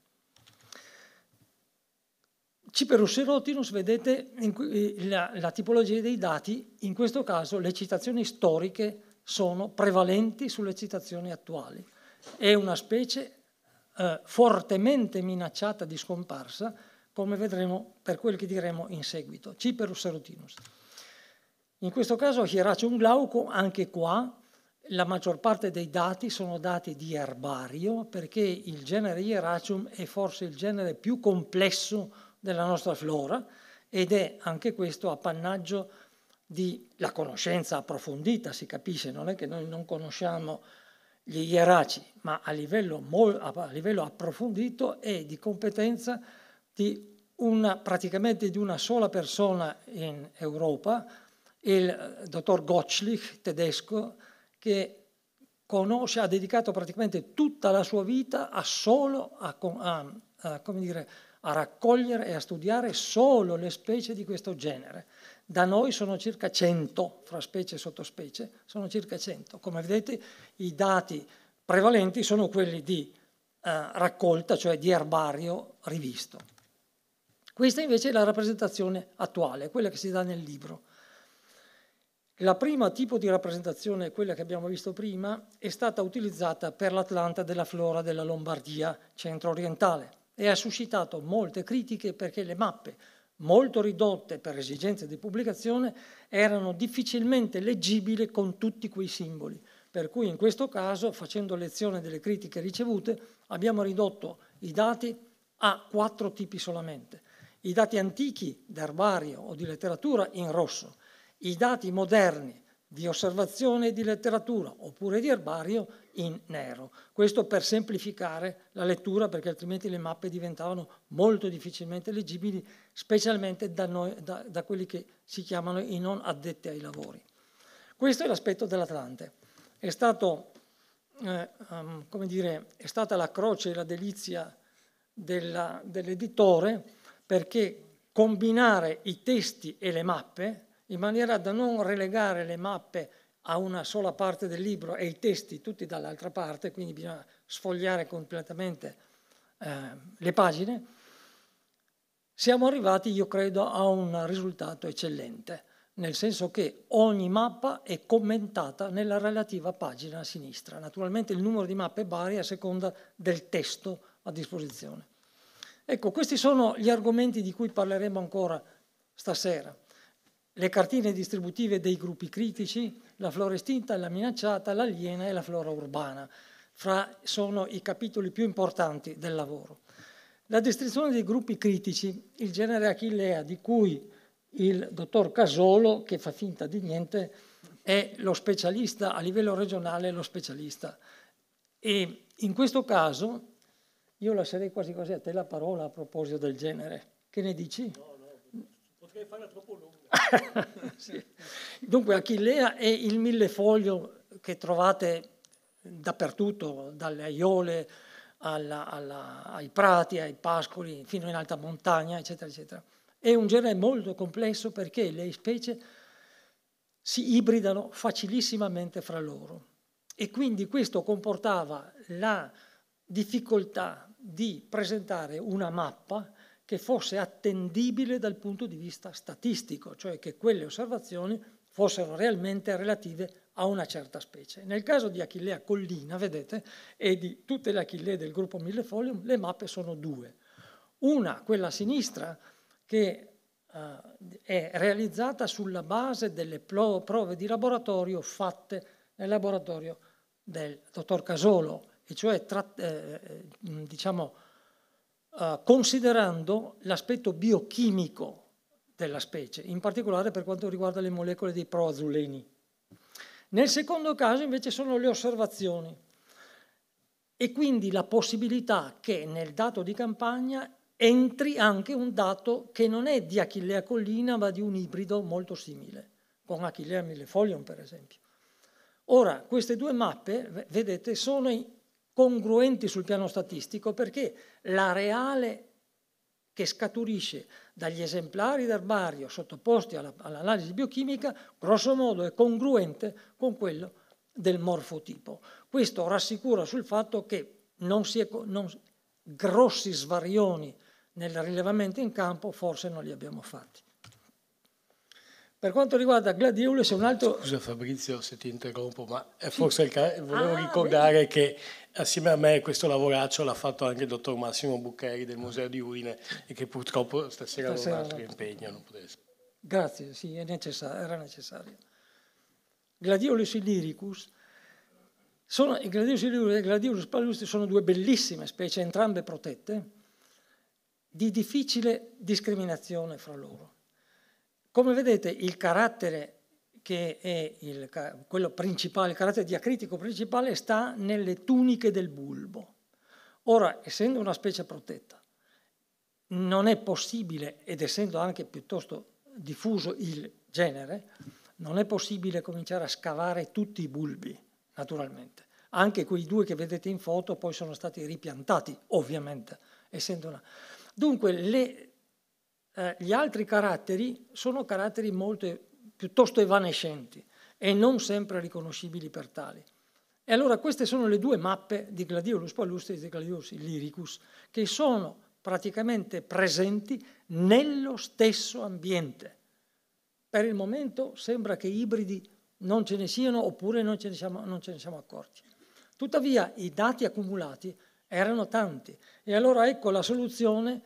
Ciperus erotinus, vedete la, la, tipologia dei dati, in questo caso le citazioni storiche sono prevalenti sulle citazioni attuali. È una specie eh, fortemente minacciata di scomparsa, come vedremo per quel che diremo in seguito. Ciperus erotinus. In questo caso Hieracium glauco, anche qua, la maggior parte dei dati sono dati di erbario, perché il genere Hieracium è forse il genere più complesso della nostra flora ed è anche questo appannaggio di la conoscenza approfondita, si capisce, non è che noi non conosciamo gli ieraci, ma a livello, a livello approfondito è di competenza di una, praticamente di una sola persona in Europa, il dottor Gottschlich, tedesco, che conosce, ha dedicato praticamente tutta la sua vita a solo a, a, a come dire, a raccogliere e a studiare solo le specie di questo genere. Da noi sono circa 100, fra specie e sottospecie, sono circa 100. Come vedete i dati prevalenti sono quelli di eh, raccolta, cioè di erbario rivisto. Questa invece è la rappresentazione attuale, quella che si dà nel libro. La prima tipo di rappresentazione, quella che abbiamo visto prima, è stata utilizzata per l'Atlanta della flora della Lombardia centro-orientale e ha suscitato molte critiche perché le mappe, molto ridotte per esigenze di pubblicazione, erano difficilmente leggibili con tutti quei simboli. Per cui in questo caso, facendo lezione delle critiche ricevute, abbiamo ridotto i dati a quattro tipi solamente. I dati antichi d'erbario o di letteratura in rosso, i dati moderni di osservazione e di letteratura oppure di erbario in nero. Questo per semplificare la lettura perché altrimenti le mappe diventavano molto difficilmente leggibili, specialmente da, noi, da, da quelli che si chiamano i non addetti ai lavori. Questo è l'aspetto dell'Atlante. È, stato, eh, um, dire, è stata la croce e la delizia della, dell'editore perché combinare i testi e le mappe in maniera da non relegare le mappe a una sola parte del libro e i testi tutti dall'altra parte, quindi bisogna sfogliare completamente eh, le pagine, siamo arrivati, io credo, a un risultato eccellente, nel senso che ogni mappa è commentata nella relativa pagina a sinistra. Naturalmente il numero di mappe varia a seconda del testo a disposizione. Ecco, questi sono gli argomenti di cui parleremo ancora stasera. Le cartine distributive dei gruppi critici, la flora estinta, la minacciata, l'aliena e la flora urbana. Fra, sono i capitoli più importanti del lavoro. La descrizione dei gruppi critici, il genere Achillea di cui il dottor Casolo, che fa finta di niente, è lo specialista a livello regionale, lo specialista. E in questo caso io lascerei quasi quasi a te la parola a proposito del genere. Che ne dici? No, no, potrei farla troppo lunga. sì. Dunque Achillea è il millefoglio che trovate dappertutto, dalle aiole alla, alla, ai prati, ai pascoli, fino in alta montagna, eccetera, eccetera. È un genere molto complesso perché le specie si ibridano facilissimamente fra loro e quindi questo comportava la difficoltà di presentare una mappa che fosse attendibile dal punto di vista statistico, cioè che quelle osservazioni fossero realmente relative a una certa specie. Nel caso di Achillea collina, vedete, e di tutte le Achillee del gruppo Millefolium, le mappe sono due. Una, quella a sinistra, che uh, è realizzata sulla base delle prove di laboratorio fatte nel laboratorio del dottor Casolo, e cioè eh, eh diciamo, uh, considerando l'aspetto biochimico della specie, in particolare per quanto riguarda le molecole dei proazuleni. Nel secondo caso invece sono le osservazioni e quindi la possibilità che nel dato di campagna entri anche un dato che non è di Achillea collina ma di un ibrido molto simile, con Achillea millefolium per esempio. Ora, queste due mappe, vedete, sono congruenti sul piano statistico perché la reale che scaturisce dagli esemplari d'erbario sottoposti all'analisi biochimica, grosso modo è congruente con quello del morfotipo. Questo rassicura sul fatto che non si è, non, grossi svarioni nel rilevamento in campo forse non li abbiamo fatti. Per quanto riguarda Gladiolus è un altro... Scusa Fabrizio se ti interrompo, ma è forse il caso, volevo ah, ricordare bene. che assieme a me questo lavoraccio l'ha fatto anche il dottor Massimo Buccheri del Museo di Udine e che purtroppo stasera, stasera aveva altro impegno. Non potesse. Grazie, sì, necessario, era necessario. Gladiolus illyricus sono, il Gladiolus illyricus e il Gladiolus palustri sono due bellissime specie, entrambe protette, di difficile discriminazione fra loro. Come vedete il carattere che è il, quello principale, il carattere diacritico principale sta nelle tuniche del bulbo. Ora, essendo una specie protetta, non è possibile, ed essendo anche piuttosto diffuso il genere, non è possibile cominciare a scavare tutti i bulbi, naturalmente. Anche quei due che vedete in foto poi sono stati ripiantati, ovviamente, essendo una... Dunque, le eh, gli altri caratteri sono caratteri molto, piuttosto evanescenti e non sempre riconoscibili per tali. E allora queste sono le due mappe di Gladiolus palustris e di Gladiolus illyricus, che sono praticamente presenti nello stesso ambiente. Per il momento sembra che ibridi non ce ne siano oppure non ce ne siamo, non ce ne siamo accorti. Tuttavia i dati accumulati erano tanti e allora ecco la soluzione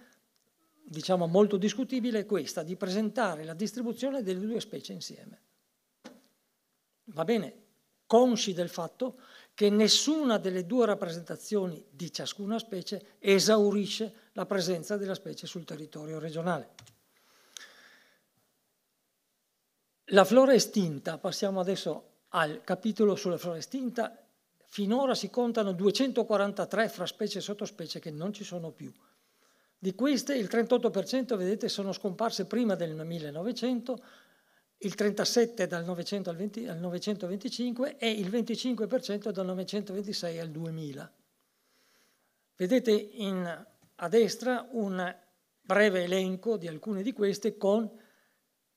diciamo molto discutibile è questa, di presentare la distribuzione delle due specie insieme. Va bene, consci del fatto che nessuna delle due rappresentazioni di ciascuna specie esaurisce la presenza della specie sul territorio regionale. La flora estinta, passiamo adesso al capitolo sulla flora estinta, finora si contano 243 fra specie e sottospecie che non ci sono più. Di queste il 38% vedete sono scomparse prima del 1900, il 37% dal 900 al, 20, al 925 e il 25% dal 926 al 2000. Vedete in, a destra un breve elenco di alcune di queste con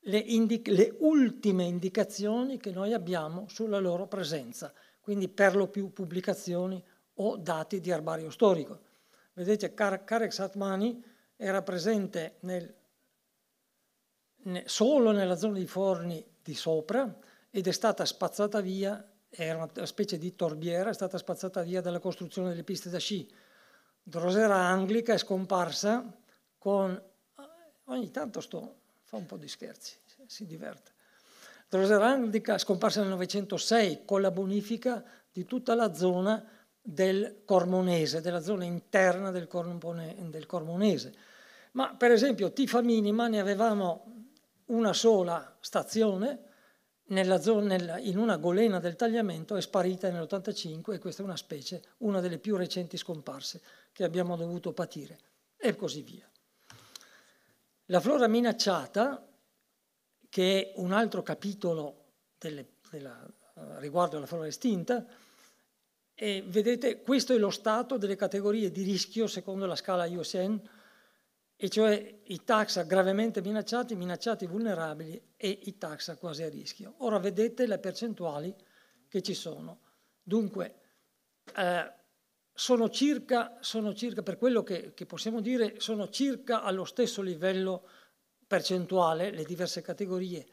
le, indic- le ultime indicazioni che noi abbiamo sulla loro presenza, quindi per lo più pubblicazioni o dati di arbario storico. Vedete, Karek Satmani era presente nel, ne, solo nella zona di Forni di sopra ed è stata spazzata via, era una specie di torbiera, è stata spazzata via dalla costruzione delle piste da sci. Drosera anglica è scomparsa con... Ogni tanto sto, fa un po' di scherzi, si diverte. Drosera anglica è scomparsa nel 1906 con la bonifica di tutta la zona del Cormonese, della zona interna del, Cormone, del Cormonese. Ma per esempio Tifa Minima ne avevamo una sola stazione zona, nella, in una golena del tagliamento, è sparita nell'85 e questa è una specie, una delle più recenti scomparse che abbiamo dovuto patire e così via. La flora minacciata, che è un altro capitolo delle, della, riguardo alla flora estinta, e vedete, questo è lo stato delle categorie di rischio secondo la scala IUCN, e cioè i taxa gravemente minacciati, minacciati vulnerabili e i taxa quasi a rischio. Ora vedete le percentuali che ci sono. Dunque, eh, sono, circa, sono circa, per quello che, che possiamo dire, sono circa allo stesso livello percentuale le diverse categorie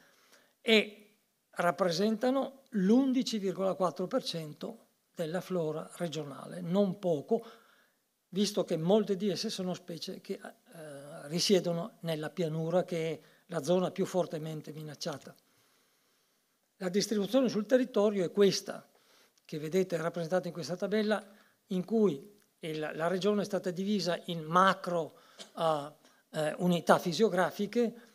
e rappresentano l'11,4% della flora regionale, non poco, visto che molte di esse sono specie che eh, risiedono nella pianura, che è la zona più fortemente minacciata. La distribuzione sul territorio è questa, che vedete rappresentata in questa tabella, in cui il, la regione è stata divisa in macro uh, eh, unità fisiografiche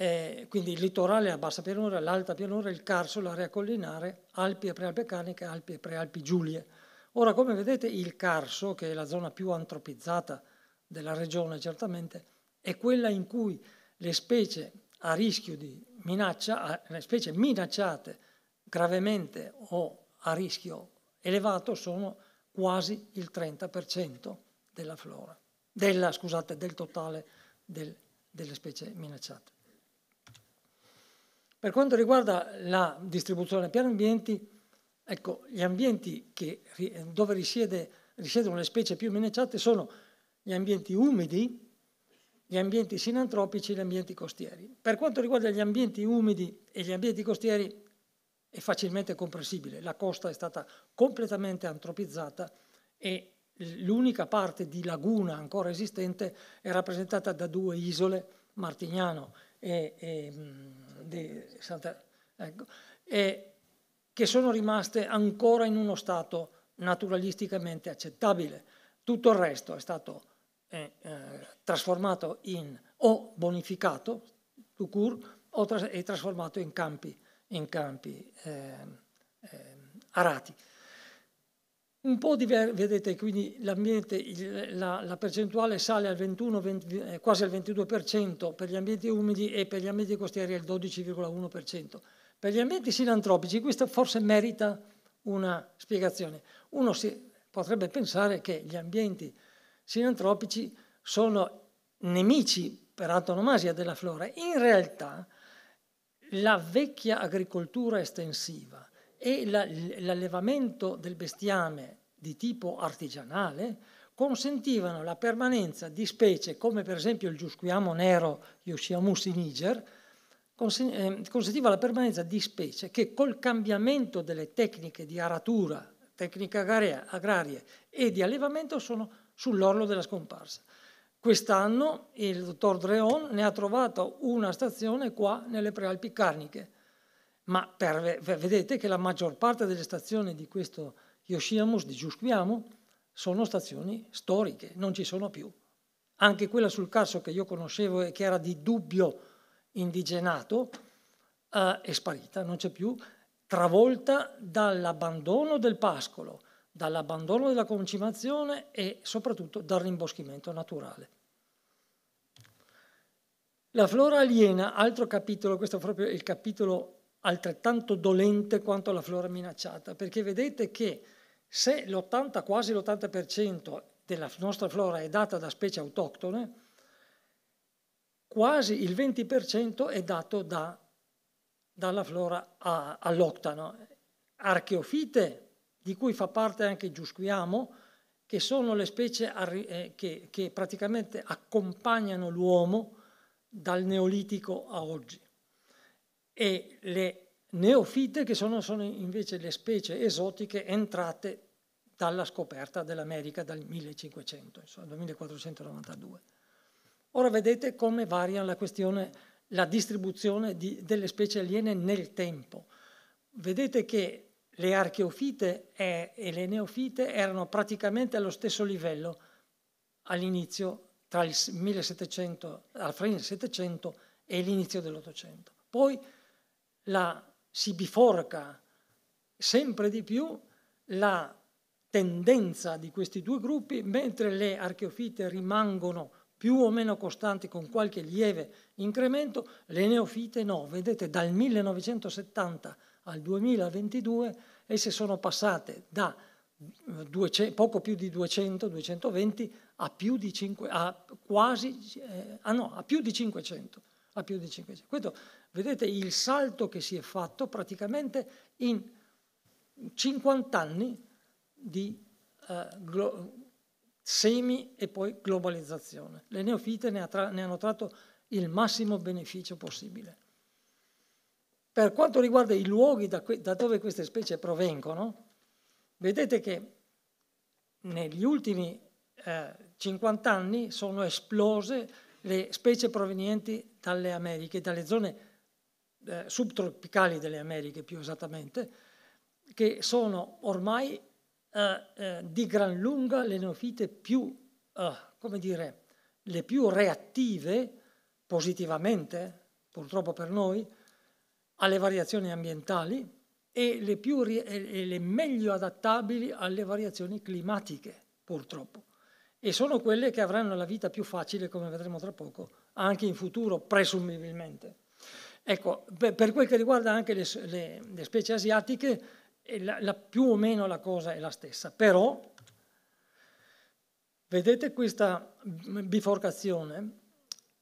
eh, quindi il litorale a bassa pianura, l'alta pianura, il Carso, l'area collinare, Alpi e prealpi Canica, Alpi e prealpi Giulie. Ora, come vedete, il Carso, che è la zona più antropizzata della regione certamente, è quella in cui le specie a rischio di minaccia, le specie minacciate gravemente o a rischio elevato sono quasi il 30% della flora, della, scusate, del totale del, delle specie minacciate. Per quanto riguarda la distribuzione piani ambienti, ecco, gli ambienti che, dove risiede, risiedono le specie più minacciate sono gli ambienti umidi, gli ambienti sinantropici e gli ambienti costieri. Per quanto riguarda gli ambienti umidi e gli ambienti costieri è facilmente comprensibile, la costa è stata completamente antropizzata e l'unica parte di laguna ancora esistente è rappresentata da due isole, Martignano e, e di Santa, ecco, e che sono rimaste ancora in uno stato naturalisticamente accettabile. Tutto il resto è stato eh, eh, trasformato in o bonificato, to cure, o tras- è trasformato in campi, in campi eh arati. Un po' diverso, vedete quindi l'ambiente, la, la, percentuale sale al 21, 20, eh, quasi al 22% per gli ambienti umidi e per gli ambienti costieri al 12,1%. Per gli ambienti sinantropici questo forse merita una spiegazione. Uno si, potrebbe pensare che gli ambienti sinantropici sono nemici per antonomasia della flora. In realtà la vecchia agricoltura estensiva e l'allevamento del bestiame di tipo artigianale consentivano la permanenza di specie come per esempio il giusquiamo nero Yoshiamus in Niger, eh, consentiva la permanenza di specie che col cambiamento delle tecniche di aratura, tecniche agrarie e di allevamento sono sull'orlo della scomparsa. Quest'anno il dottor Dreon ne ha trovato una stazione qua nelle prealpi carniche ma per, vedete che la maggior parte delle stazioni di questo Yoshiamus di Giusquiamo sono stazioni storiche, non ci sono più. Anche quella sul Carso che io conoscevo e che era di dubbio indigenato, eh, è sparita, non c'è più, travolta dall'abbandono del pascolo, dall'abbandono della concimazione e soprattutto dal rimboschimento naturale. La flora aliena, altro capitolo, questo è proprio il capitolo altrettanto dolente quanto la flora minacciata, perché vedete che se l'80, quasi l'80% della nostra flora è data da specie autoctone, quasi il 20% è dato da, dalla flora alloctano. Archeofite, di cui fa parte anche giusquiamo, che sono le specie eh, che, che praticamente accompagnano l'uomo dal Neolitico a oggi. E le neofite, che sono, sono invece le specie esotiche entrate dalla scoperta dell'America dal 1500, insomma, dal 1492. Ora vedete come varia la questione, la distribuzione di, delle specie aliene nel tempo. Vedete che le archeofite e, e le neofite erano praticamente allo stesso livello all'inizio, tra il 1700, alla fine del 700 e l'inizio dell'Ottocento. Poi la, si biforca sempre di più la tendenza di questi due gruppi, mentre le archeofite rimangono più o meno costanti con qualche lieve incremento, le neofite no. Vedete, dal 1970 al 2022 esse sono passate da 200, eh, poco più di 200, 220 a più di, 5, a quasi, eh, ah no, a più di 500. A più di 500. Questo, vedete il salto che si è fatto praticamente in 50 anni di eh, semi e poi globalizzazione. Le neofite ne, ne hanno tratto il massimo beneficio possibile. Per quanto riguarda i luoghi da, da, dove queste specie provengono, vedete che negli ultimi eh, 50 anni sono esplose le specie provenienti dalle Americhe, dalle zone eh, subtropicali delle Americhe più esattamente, che sono ormai eh, eh, di gran lunga le neofite più, eh, come dire, le più reattive positivamente, purtroppo per noi, alle variazioni ambientali e le, più, e le meglio adattabili alle variazioni climatiche, purtroppo. E sono quelle che avranno la vita più facile, come vedremo tra poco, anche in futuro, presumibilmente. Ecco, per quel che riguarda anche le, le, le specie asiatiche, la, la, più o meno la cosa è la stessa, però vedete questa biforcazione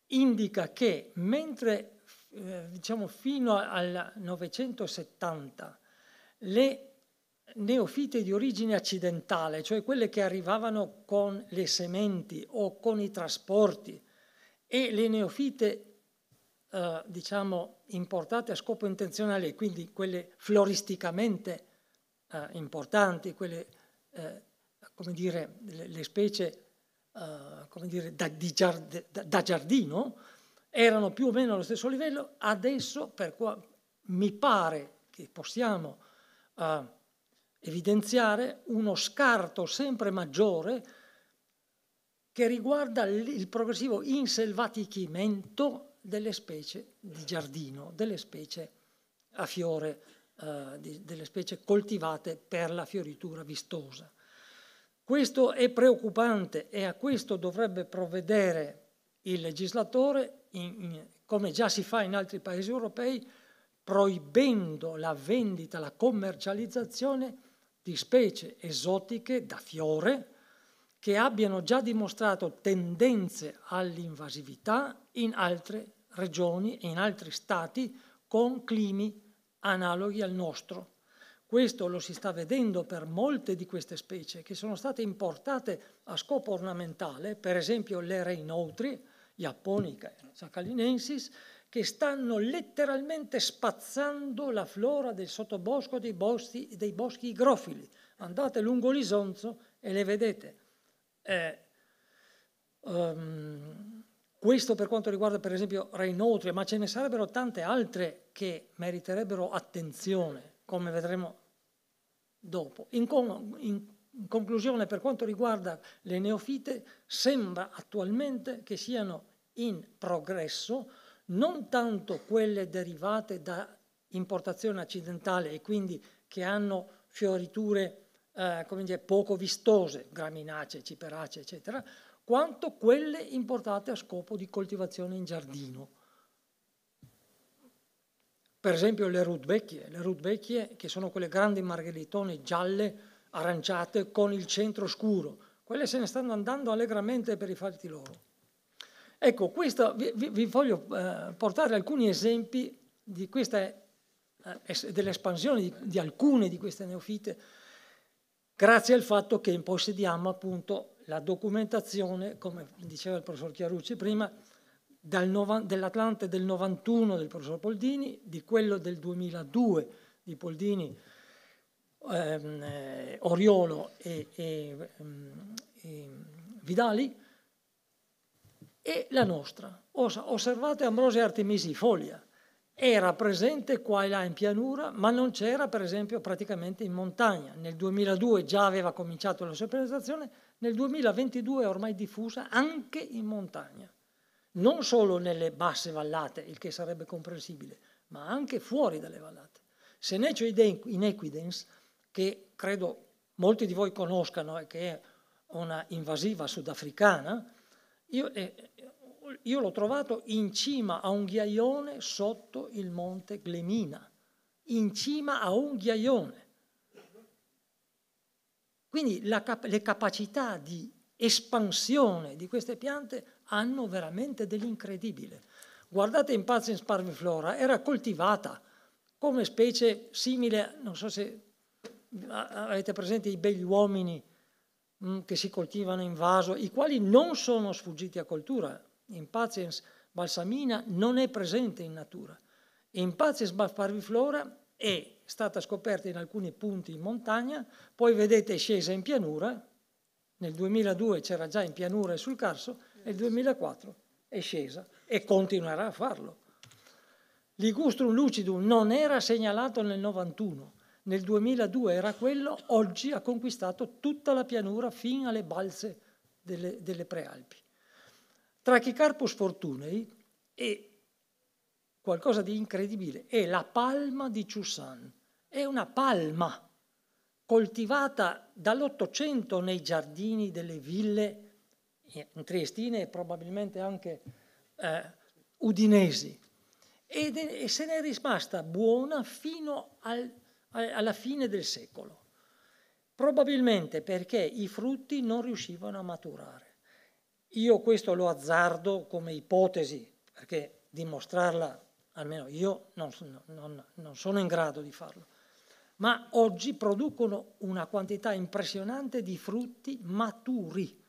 indica che mentre eh, diciamo fino al 970 le neofite di origine accidentale, cioè quelle che arrivavano con le sementi o con i trasporti, e le neofite eh, diciamo importate a scopo intenzionale, quindi quelle floristicamente eh, importanti, quelle, eh, come dire, le, le specie eh, come dire, da, giard, da, da, giardino, erano più o meno allo stesso livello, adesso per qua, mi pare che possiamo eh, evidenziare uno scarto sempre maggiore che riguarda il progressivo inselvatichimento delle specie di giardino, delle specie a fiore eh, delle specie coltivate per la fioritura vistosa. Questo è preoccupante e a questo dovrebbe provvedere il legislatore, in, in, come già si fa in altri paesi europei, proibendo la vendita, la commercializzazione di specie esotiche da fiore che abbiano già dimostrato tendenze all'invasività in altre regioni e in altri stati con climi analoghi al nostro. Questo lo si sta vedendo per molte di queste specie che sono state importate a scopo ornamentale, per esempio le reinautri, Japonica e Sacalinensis, che stanno letteralmente spazzando la flora del sottobosco dei boschi, dei boschi igrofili. Andate lungo l'Isonzo e le vedete. Eh, um, questo per quanto riguarda per esempio Reinoltre, ma ce ne sarebbero tante altre che meriterebbero attenzione, come vedremo dopo. In, con, in, in conclusione, per quanto riguarda le neofite, sembra attualmente che siano in progresso non tanto quelle derivate da importazione accidentale e quindi che hanno fioriture eh, dire, poco vistose, graminacee, ciperacee, eccetera, quanto quelle importate a scopo di coltivazione in giardino. Per esempio le rudbecchie, le rudbecchie che sono quelle grandi margheritone gialle, aranciate, con il centro scuro. Quelle se ne stanno andando allegramente per i fatti loro. Ecco, questo, vi, vi, voglio eh, portare alcuni esempi di questa, eh, dell'espansione di, di alcune di queste neofite grazie al fatto che possediamo appunto la documentazione, come diceva il professor Chiarucci prima, dell'Atlante del 91 del professor Poldini, di quello del 2002 di Poldini, ehm, eh, Oriolo e, e, ehm, e, Vidali, e la nostra. Osservate Ambrosio Artemisi Foglia, era presente qua e là in pianura, ma non c'era per esempio praticamente in montagna. Nel 2002 già aveva cominciato la sua presentazione, nel 2022 è ormai diffusa anche in montagna, non solo nelle basse vallate, il che sarebbe comprensibile, ma anche fuori dalle vallate. Senecio inequidens, che credo molti di voi conoscano e che è una invasiva sudafricana, io, eh, io l'ho trovato in cima a un ghiaione sotto il monte Glemina, in cima a un ghiaione. Quindi la, le capacità di espansione di queste piante hanno veramente dell'incredibile. Guardate in Pazens parviflora, era coltivata come specie simile, non so se avete presente i begli uomini mm, che si coltivano in vaso, i quali non sono sfuggiti a coltura, in Patiens balsamina non è presente in natura. In Patiens parviflora è stata scoperta in alcuni punti in montagna, poi vedete è scesa in pianura, nel 2002 c'era già in pianura e sul Carso, nel 2004 è scesa e continuerà a farlo. Ligustrum lucidum non era segnalato nel 91, nel 2002 era quello, oggi ha conquistato tutta la pianura fino alle balze delle, delle prealpi. Trachycarpus fortunei è qualcosa di incredibile, è la palma di Chussan, è una palma coltivata dall'Ottocento nei giardini delle ville in Triestine e probabilmente anche eh, udinesi ed è, e se n'è rimasta buona fino al, alla fine del secolo, probabilmente perché i frutti non riuscivano a maturare. Io questo lo azzardo come ipotesi, perché dimostrarla, almeno io non, non, non sono in grado di farlo, ma oggi producono una quantità impressionante di frutti maturi,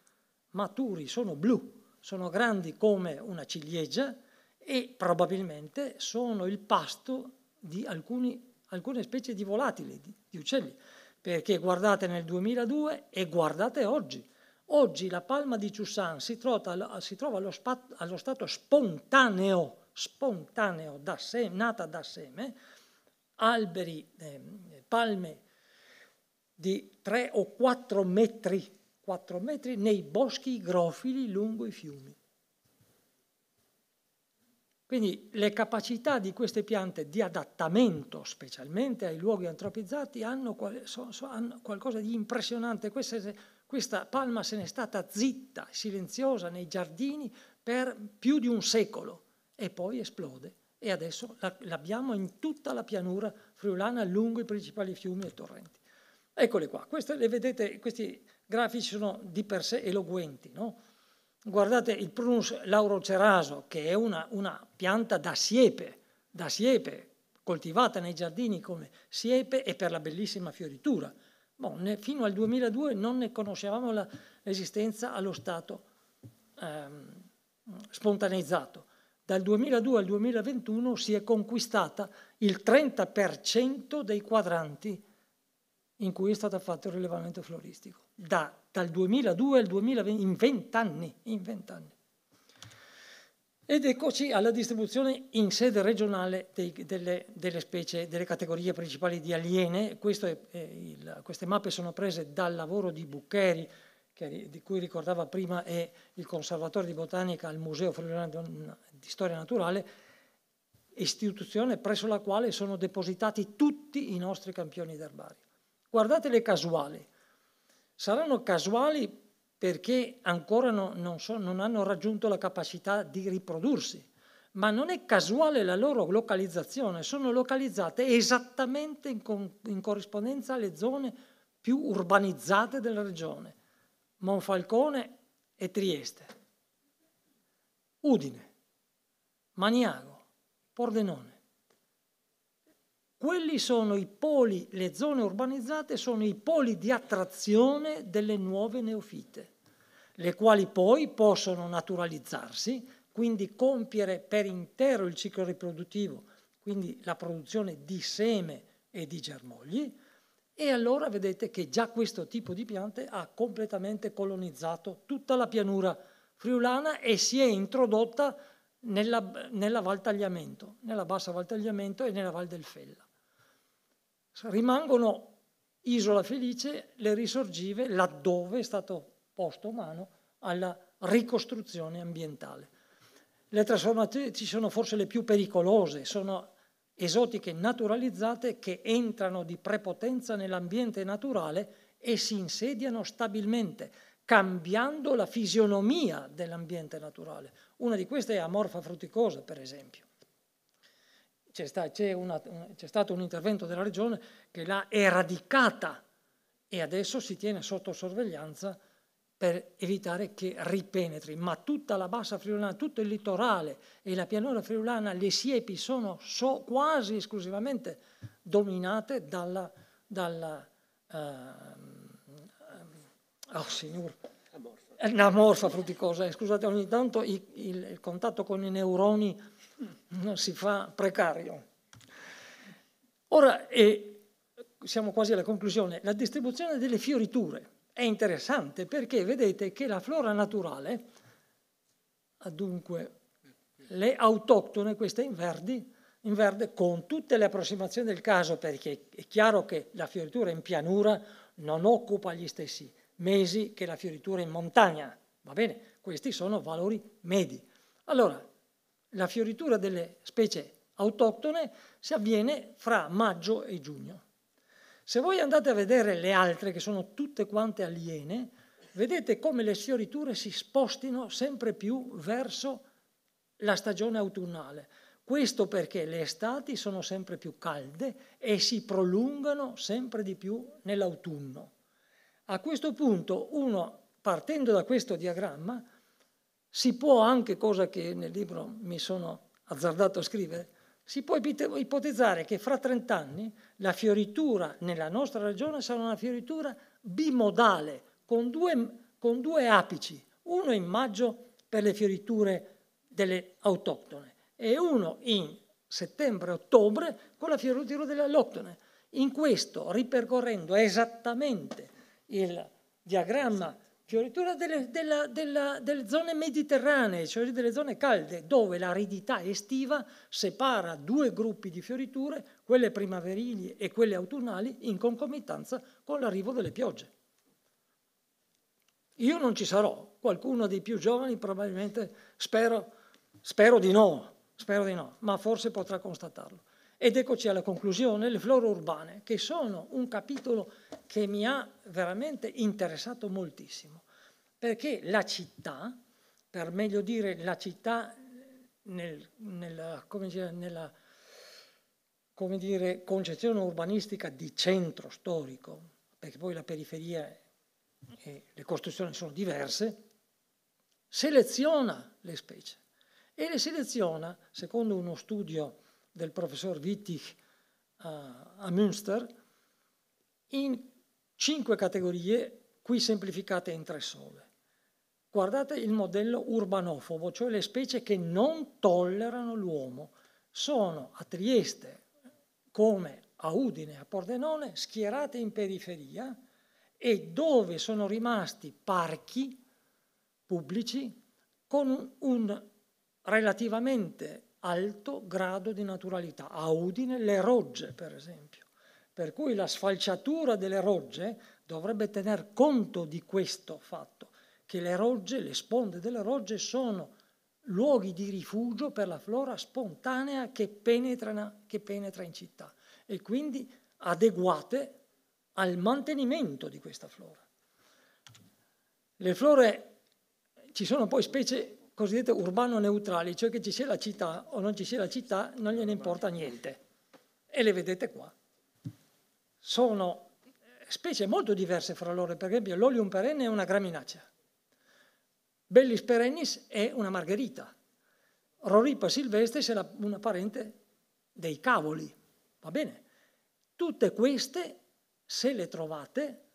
maturi, sono blu, sono grandi come una ciliegia e probabilmente sono il pasto di alcuni, alcune specie di volatili, di, di uccelli, perché guardate nel 2002 e guardate oggi, Oggi la palma di Ciussan si trova, si trova allo, spat, allo, stato spontaneo, spontaneo da seme, nata da seme, alberi, eh, palme di 3 o 4 metri, 4 metri nei boschi igrofili lungo i fiumi. Quindi le capacità di queste piante di adattamento, specialmente ai luoghi antropizzati, hanno, qualcosa di impressionante. Queste questa palma se n'è stata zitta, silenziosa nei giardini per più di un secolo e poi esplode. E adesso l'abbiamo in tutta la pianura friulana lungo i principali fiumi e torrenti. Eccole qua, queste, vedete, questi grafici sono di per sé eloquenti. No? Guardate il Prunus lauroceraso, che è una, una pianta da siepe, da siepe, coltivata nei giardini come siepe e per la bellissima fioritura Bon, fino al 2002 non ne conoscevamo l'esistenza allo stato ehm, spontaneizzato. Dal 2002 al 2021 si è conquistata il 30% dei quadranti in cui è stato fatto il rilevamento floristico. Da, dal 2002 al 2020, in 20 anni. In 20 anni. Ed eccoci alla distribuzione in sede regionale dei, delle, delle, specie, delle categorie principali di aliene. È, è il, queste mappe sono prese dal lavoro di Buccheri, che, di cui ricordava prima è il conservatore di botanica al Museo Friulano di Storia Naturale, istituzione presso la quale sono depositati tutti i nostri campioni d'erbario. Guardate le casuali. Saranno casuali perché ancora no, non, so, non hanno raggiunto la capacità di riprodursi, ma non è casuale la loro localizzazione, sono localizzate esattamente in, con, in corrispondenza alle zone più urbanizzate della regione, Monfalcone e Trieste, Udine, Maniago, Pordenone. Quelli sono i poli, le zone urbanizzate sono i poli di attrazione delle nuove neofite, le quali poi possono naturalizzarsi, quindi compiere per intero il ciclo riproduttivo, quindi la produzione di seme e di germogli, e allora vedete che già questo tipo di piante ha completamente colonizzato tutta la pianura friulana e si è introdotta nella, nella Val Tagliamento, nella bassa Val Tagliamento e nella Val del Fella rimangono isola felice le risorgive laddove è stato posto mano alla ricostruzione ambientale. Le trasformazioni sono forse le più pericolose, sono esotiche naturalizzate che entrano di prepotenza nell'ambiente naturale e si insediano stabilmente, cambiando la fisionomia dell'ambiente naturale. Una di queste è Amorfa fruticosa, per esempio c'è, sta, c'è, una, c'è stato un intervento della regione che l'ha eradicata e adesso si tiene sotto sorveglianza per evitare che ripenetri, ma tutta la bassa friulana, tutto il litorale e la pianura friulana, le siepi sono so, quasi esclusivamente dominate dalla, dalla uh, oh signor, la morfa fruticosa. Eh, scusate, ogni tanto il, il, il contatto con i neuroni si fa precario. Ora, e siamo quasi alla conclusione, la distribuzione delle fioriture è interessante perché vedete che la flora naturale, dunque le autoctone, queste in, verdi, in verde, con tutte le approssimazioni del caso, perché è chiaro che la fioritura in pianura non occupa gli stessi mesi che la fioritura in montagna, va bene? Questi sono valori medi. Allora, la fioritura delle specie autoctone si avviene fra maggio e giugno. Se voi andate a vedere le altre, che sono tutte quante aliene, vedete come le fioriture si spostino sempre più verso la stagione autunnale. Questo perché le estati sono sempre più calde e si prolungano sempre di più nell'autunno. A questo punto uno, partendo da questo diagramma, si può anche, cosa che nel libro mi sono azzardato a scrivere, si può ipotizzare che fra 30 anni la fioritura nella nostra regione sarà una fioritura bimodale, con due, con due apici, uno in maggio per le fioriture delle autoctone e uno in settembre-ottobre con la fioritura delle alloctone. In questo, ripercorrendo esattamente il diagramma fioritura delle, della, della, delle zone mediterranee, cioè delle zone calde, dove l'aridità estiva separa due gruppi di fioriture, quelle primaverili e quelle autunnali, in concomitanza con l'arrivo delle piogge. Io non ci sarò, qualcuno dei più giovani probabilmente, spero, spero di no, spero di no, ma forse potrà constatarlo. Ed eccoci alla conclusione, le flore urbane, che sono un capitolo che mi ha veramente interessato moltissimo, perché la città, per meglio dire la città nel, nella, come dire, nella come dire, concezione urbanistica di centro storico, perché poi la periferia e le costruzioni sono diverse, seleziona le specie. E le seleziona, secondo uno studio del professor Wittig a, a Münster in cinque categorie, qui semplificate in tre sole. Guardate il modello urbanofobo, cioè le specie che non tollerano l'uomo. Sono a Trieste, come a Udine, a Pordenone, schierate in periferia e dove sono rimasti parchi pubblici con un relativamente alto grado di naturalità. A Udine le rogge, per esempio. Per cui la sfalciatura delle rogge dovrebbe tener conto di questo fatto, che le rogge, le sponde delle rogge sono luoghi di rifugio per la flora spontanea che penetra, che penetra in città e quindi adeguate al mantenimento di questa flora. Le flore, ci sono poi specie cosiddette urbano-neutrali, cioè che ci sia la città o non ci sia la città, non gliene importa niente. E le vedete qua. Sono specie molto diverse fra loro, per esempio l'olium perenne è una graminacea, Bellis perennis è una margherita, Roripa silvestris è una parente dei cavoli, va bene? Tutte queste, se le trovate,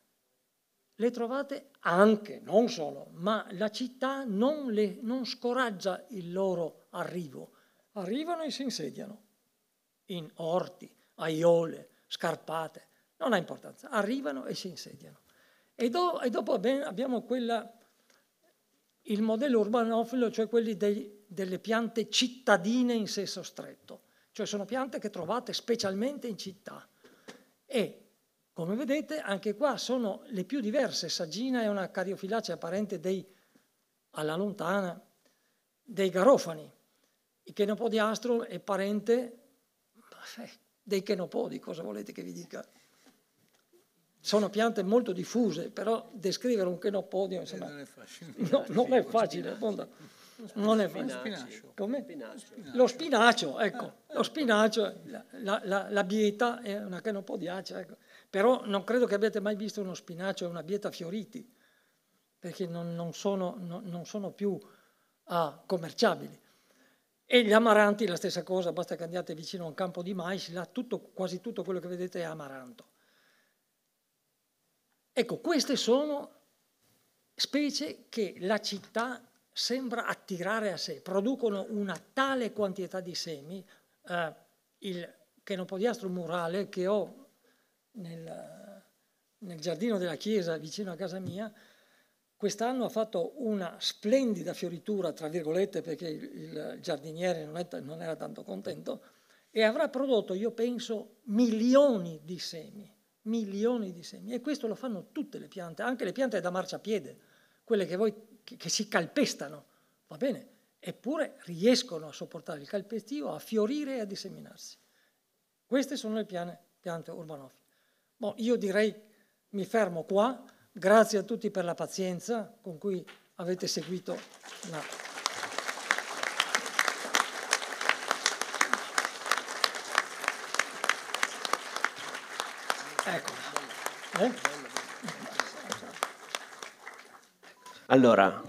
le trovate anche, non solo, ma la città non, le, non scoraggia il loro arrivo. Arrivano e si insediano in orti, aiole, scarpate, non ha importanza, arrivano e si insediano. E, do, e dopo abbiamo quella, il modello urbanofilo, cioè quelli dei, delle piante cittadine in senso stretto, cioè sono piante che trovate specialmente in città. E come vedete, anche qua sono le più diverse. Saggina è una cariofilacea parente dei, alla lontana, dei garofani. Il chenopodiastro è parente eh, dei chenopodi, cosa volete che vi dica? Sono piante molto diffuse, però descrivere un chenopodio insomma, non è facile. No, non è facile. Non è facile. Come? Lo spinacio, ecco. Lo spinacio, la, la, la bieta è una chenopodiacea, ecco. Però non credo che abbiate mai visto uno spinacio e una bieta fioriti, perché non, non, sono, no, non sono, più ah, commerciabili. E gli amaranti la stessa cosa, basta che andiate vicino a un campo di mais, là tutto, quasi tutto quello che vedete è amaranto. Ecco, queste sono specie che la città sembra attirare a sé, producono una tale quantità di semi, eh, il chenopodiastro murale che ho nel, nel giardino della chiesa vicino a casa mia, quest'anno ha fatto una splendida fioritura, tra virgolette, perché il, giardiniere non, è, non, era tanto contento, e avrà prodotto, io penso, milioni di semi, milioni di semi. E questo lo fanno tutte le piante, anche le piante da marciapiede, quelle che, voi, che, che si calpestano, va bene? Eppure riescono a sopportare il calpestio, a fiorire e a disseminarsi. Queste sono le piante, piante urbanofile. Bon, io direi mi fermo qua, grazie a tutti per la pazienza con cui avete seguito la... Ecco. Eh? Allora,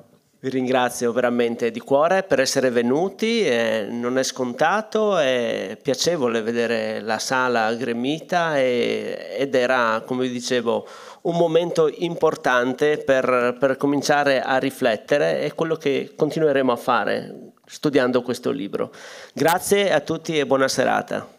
vi ringrazio veramente di cuore per essere venuti, eh, non è scontato, è piacevole vedere la sala gremita e, ed era, come vi dicevo, un momento importante per, per cominciare a riflettere e quello che continueremo a fare studiando questo libro. Grazie a tutti e buona serata.